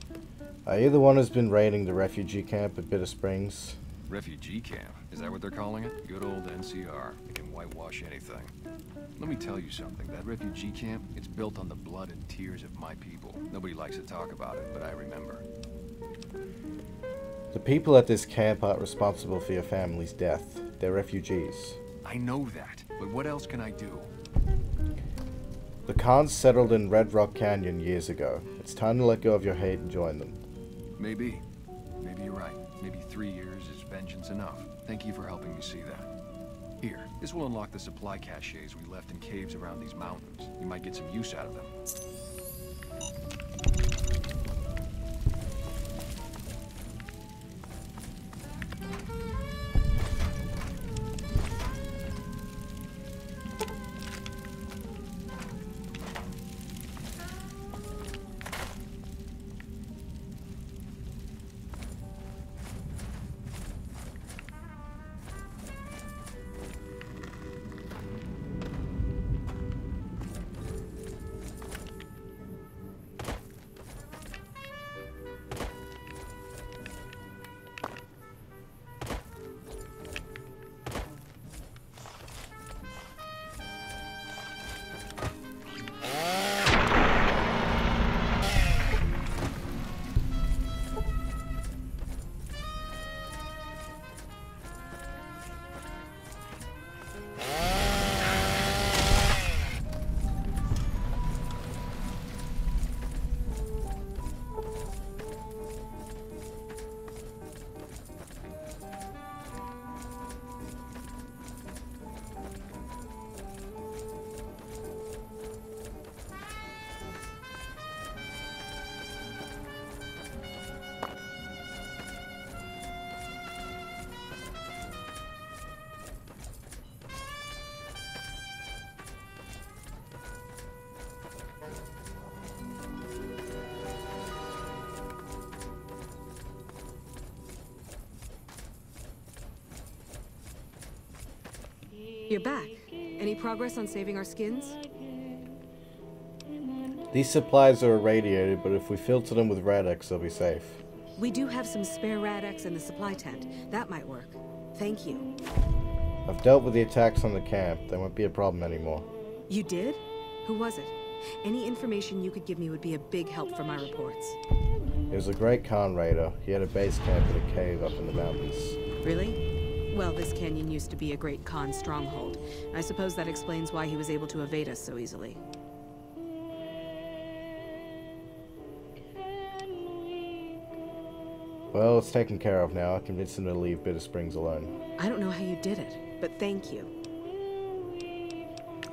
Uh, Are you the one who's been raiding the refugee camp at Bitter Springs? Refugee camp? Is that what they're calling it? Good old NCR. They can whitewash anything. Let me tell you something. That refugee camp, it's built on the blood and tears of my people. Nobody likes to talk about it, but I remember. The people at this camp aren't responsible for your family's death. They're refugees. I know that, but what else can I do? The Khans settled in Red Rock Canyon years ago. It's time to let go of your hate and join them. Maybe. Maybe you're right. Maybe three years is vengeance enough. Thank you for helping me see that. Here, this will unlock the supply caches we left in caves around these mountains. You might get some use out of them. You're back. Any progress on saving our skins? These supplies are irradiated, but if we filter them with Rad-X, they'll be safe. We do have some spare Rad-X in the supply tent. That might work. Thank you. I've dealt with the attacks on the camp. They won't be a problem anymore. You did? Who was it? Any information you could give me would be a big help for my reports. It was a great Khan raider. He had a base camp in a cave up in the mountains. Really? Well, this canyon used to be a great Khan stronghold. I suppose that explains why he was able to evade us so easily. Well, it's taken care of now. I convinced him to leave Bitter Springs alone. I don't know how you did it, but thank you.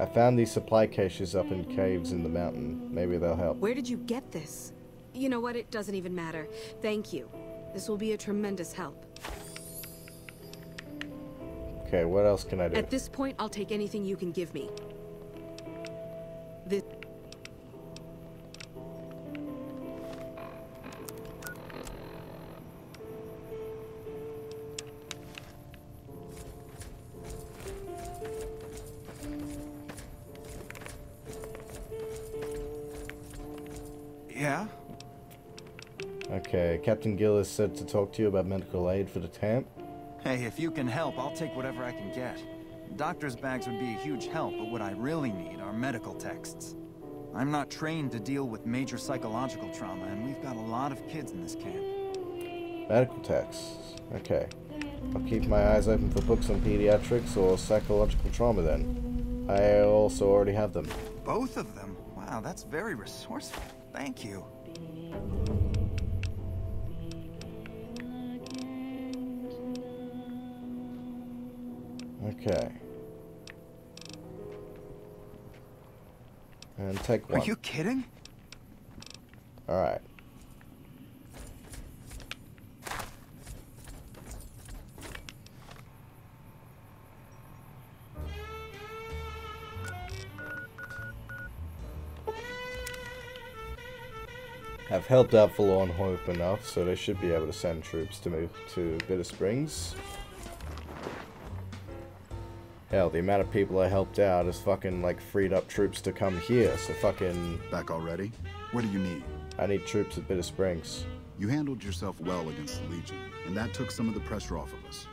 I found these supply caches up in caves in the mountain. Maybe they'll help. Where did you get this? You know what? It doesn't even matter. Thank you. This will be a tremendous help. Okay, what else can I do? At this point, I'll take anything you can give me. This... Yeah? Okay, Captain Gillis said to talk to you about medical aid for the camp. Hey, if you can help, I'll take whatever I can get. Doctor's bags would be a huge help, but what I really need are medical texts. I'm not trained to deal with major psychological trauma, and we've got a lot of kids in this camp. Medical texts. Okay. I'll keep my eyes open for books on pediatrics or psychological trauma then. I also already have them. Both of them? Wow, that's very resourceful. Thank you. Take one. Are you kidding? Alright. I've helped out Forlorn Hope enough, so they should be able to send troops to move to Bitter Springs. Hell, the amount of people I helped out has fucking like freed up troops to come here. So fucking. Back already? What do you need? I need troops at Bitter Springs. You handled yourself well against the Legion, and that took some of the pressure off of us.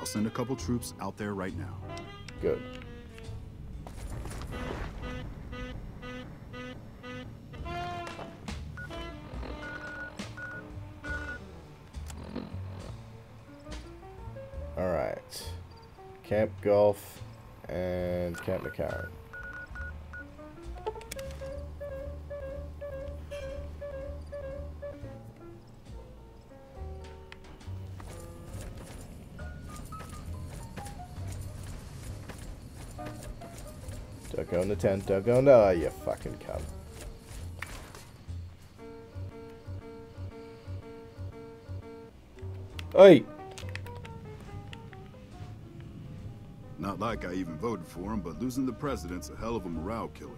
I'll send a couple troops out there right now. Good. Alright. Camp Golf and Camp McCarran. Don't go in the tent, don't go in the... Oh, you fucking cunt. Hey! Like I even voted for him, but losing the president's a hell of a morale killer.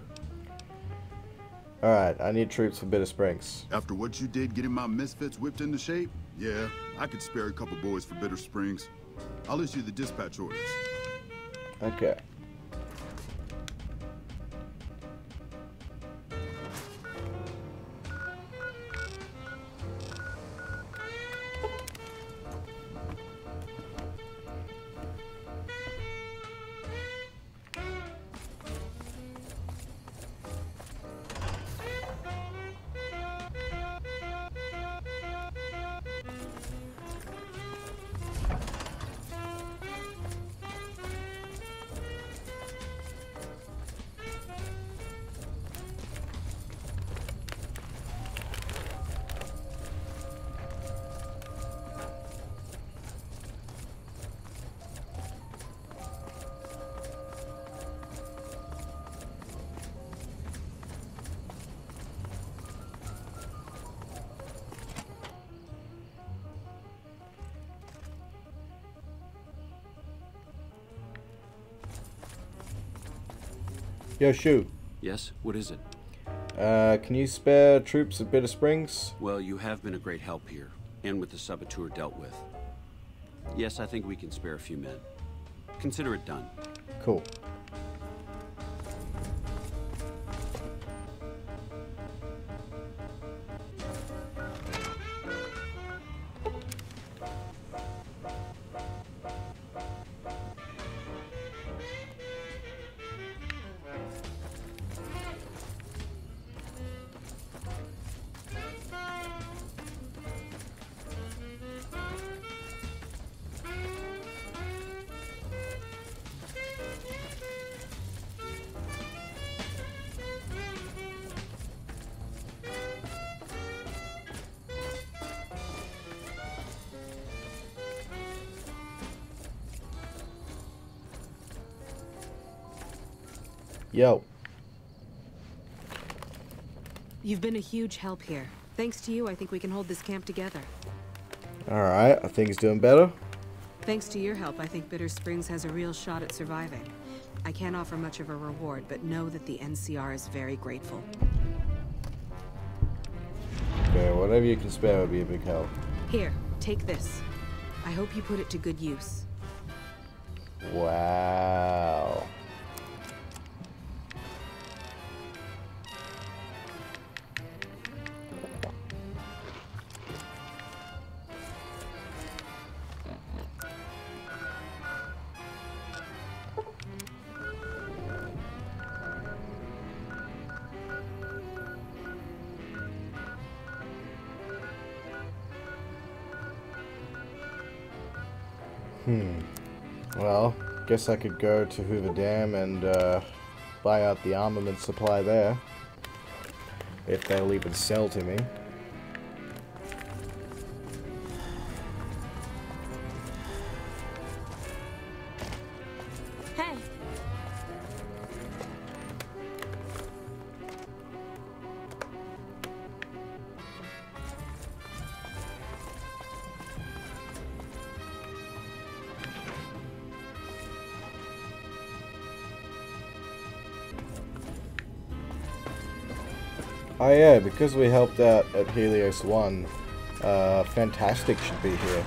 Alright, I need troops for Bitter Springs. After what you did getting my misfits whipped into shape, yeah, I could spare a couple boys for Bitter Springs. I'll issue the dispatch orders. Okay. Yo, shoot. Yes? What is it? Uh, can you spare troops at Bitter Springs? Well, you have been a great help here, and with the saboteur dealt with. Yes, I think we can spare a few men. Consider it done. Cool. You've been a huge help here. Thanks to you, I think we can hold this camp together. Alright, I think he's doing better. Thanks to your help, I think Bitter Springs has a real shot at surviving. I can't offer much of a reward, but know that the NCR is very grateful. Okay, whatever you can spare would be a big help. Here, take this. I hope you put it to good use. Guess I could go to Hoover Dam and uh, buy out the armament supply there. If they'll even sell to me. Because we helped out at Helios 1, uh, Fantastic should be here.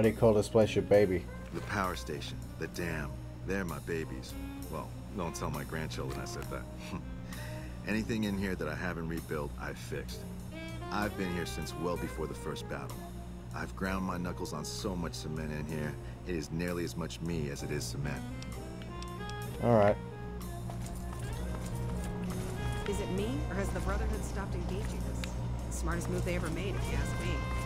Why do you call this place your baby? The power station, the dam. They're my babies. Well, don't tell my grandchildren I said that. Anything in here that I haven't rebuilt, I've fixed. I've been here since well before the first battle. I've ground my knuckles on so much cement in here, it is nearly as much me as it is cement. Alright. Is it me, or has the Brotherhood stopped engaging us? Smartest move they ever made, if you ask me.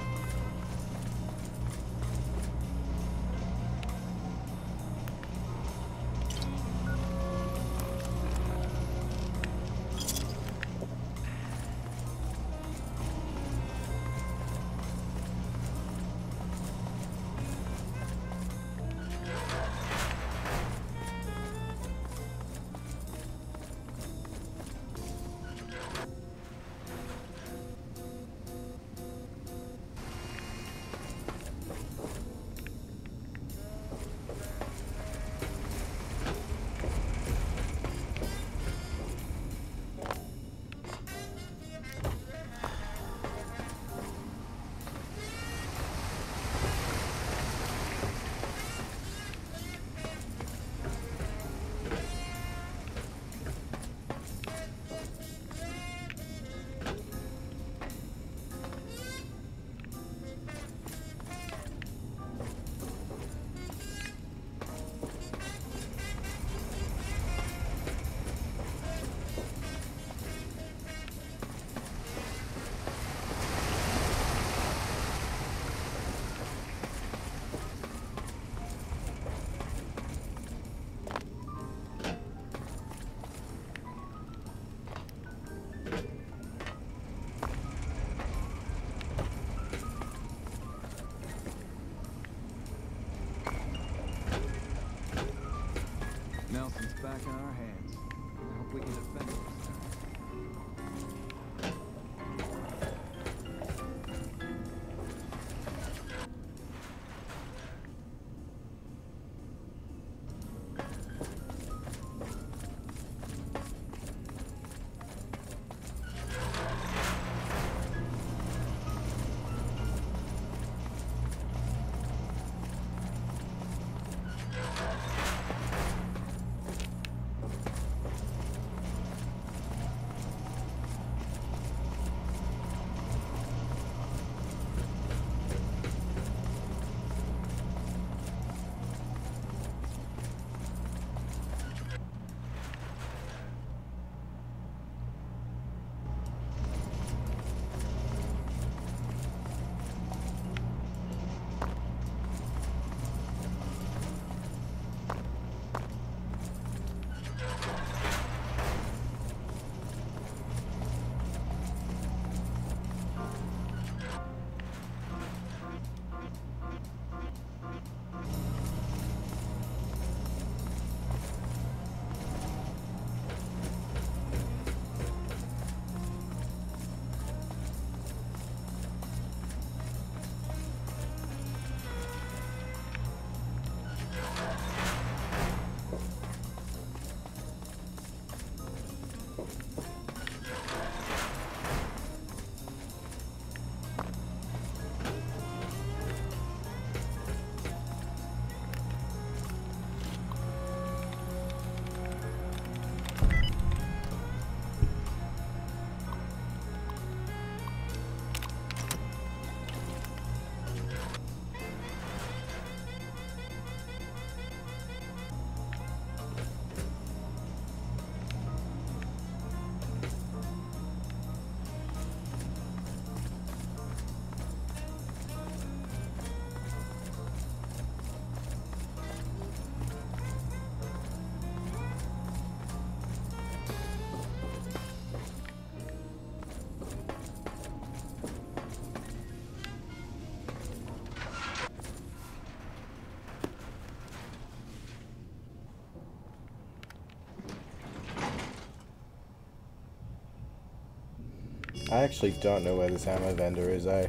I actually don't know where this ammo vendor is, eh?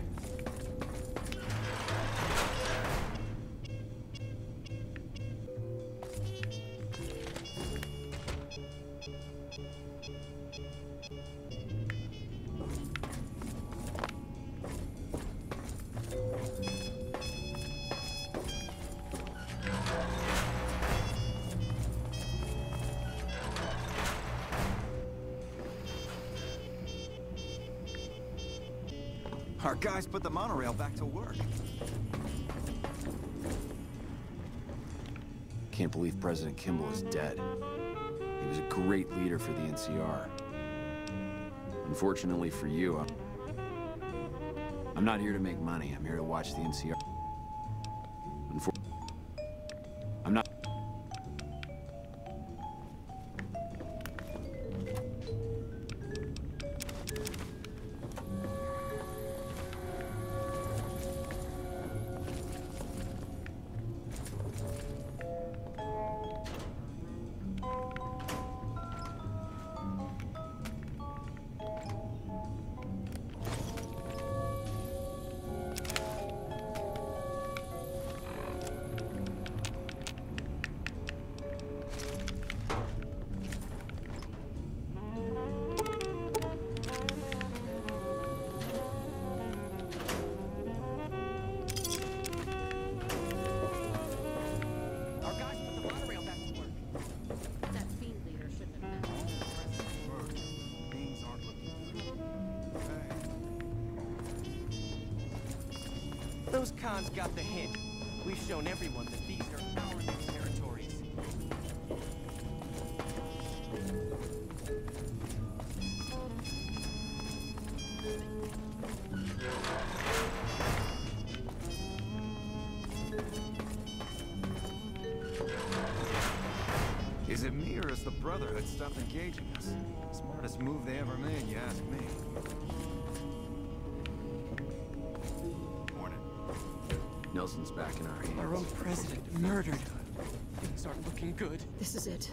Our guys put the monorail back to work. Can't believe President Kimball is dead. He was a great leader for the NCR. Unfortunately for you, I'm, I'm not here to make money. I'm here to watch the NCR. Cons got the hint. We've shown everyone that these are our new territories. Is it me or has the Brotherhood stopped engaging us? Smartest move they ever made, you ask me. Nelson's back in our hands. Our own president murdered. Things aren't looking good. This is it.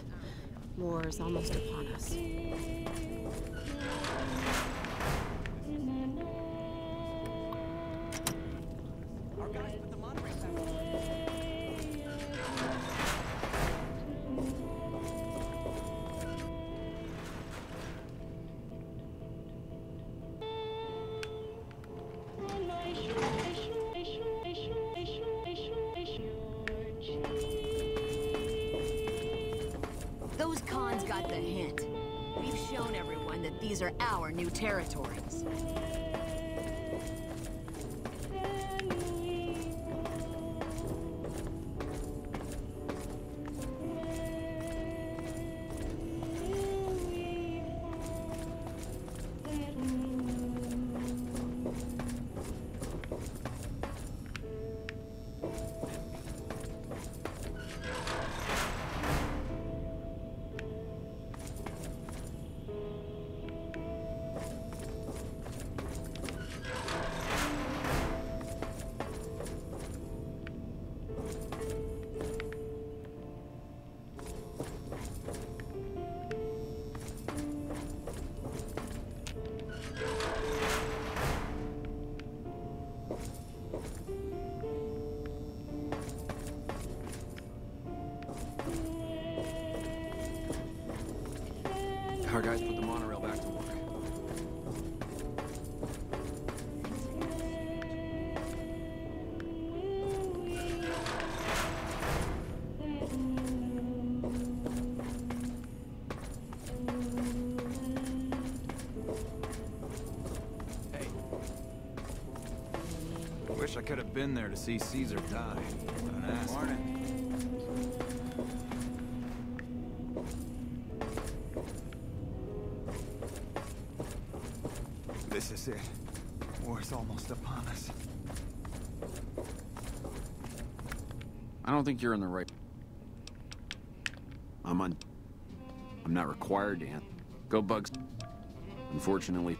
War is almost upon us. Are our new territories. Could there to see Caesar die. What an ass. This is it. War's almost upon us. I don't think you're in the right. I'm on. I'm not required to. Go, Bugs. Unfortunately,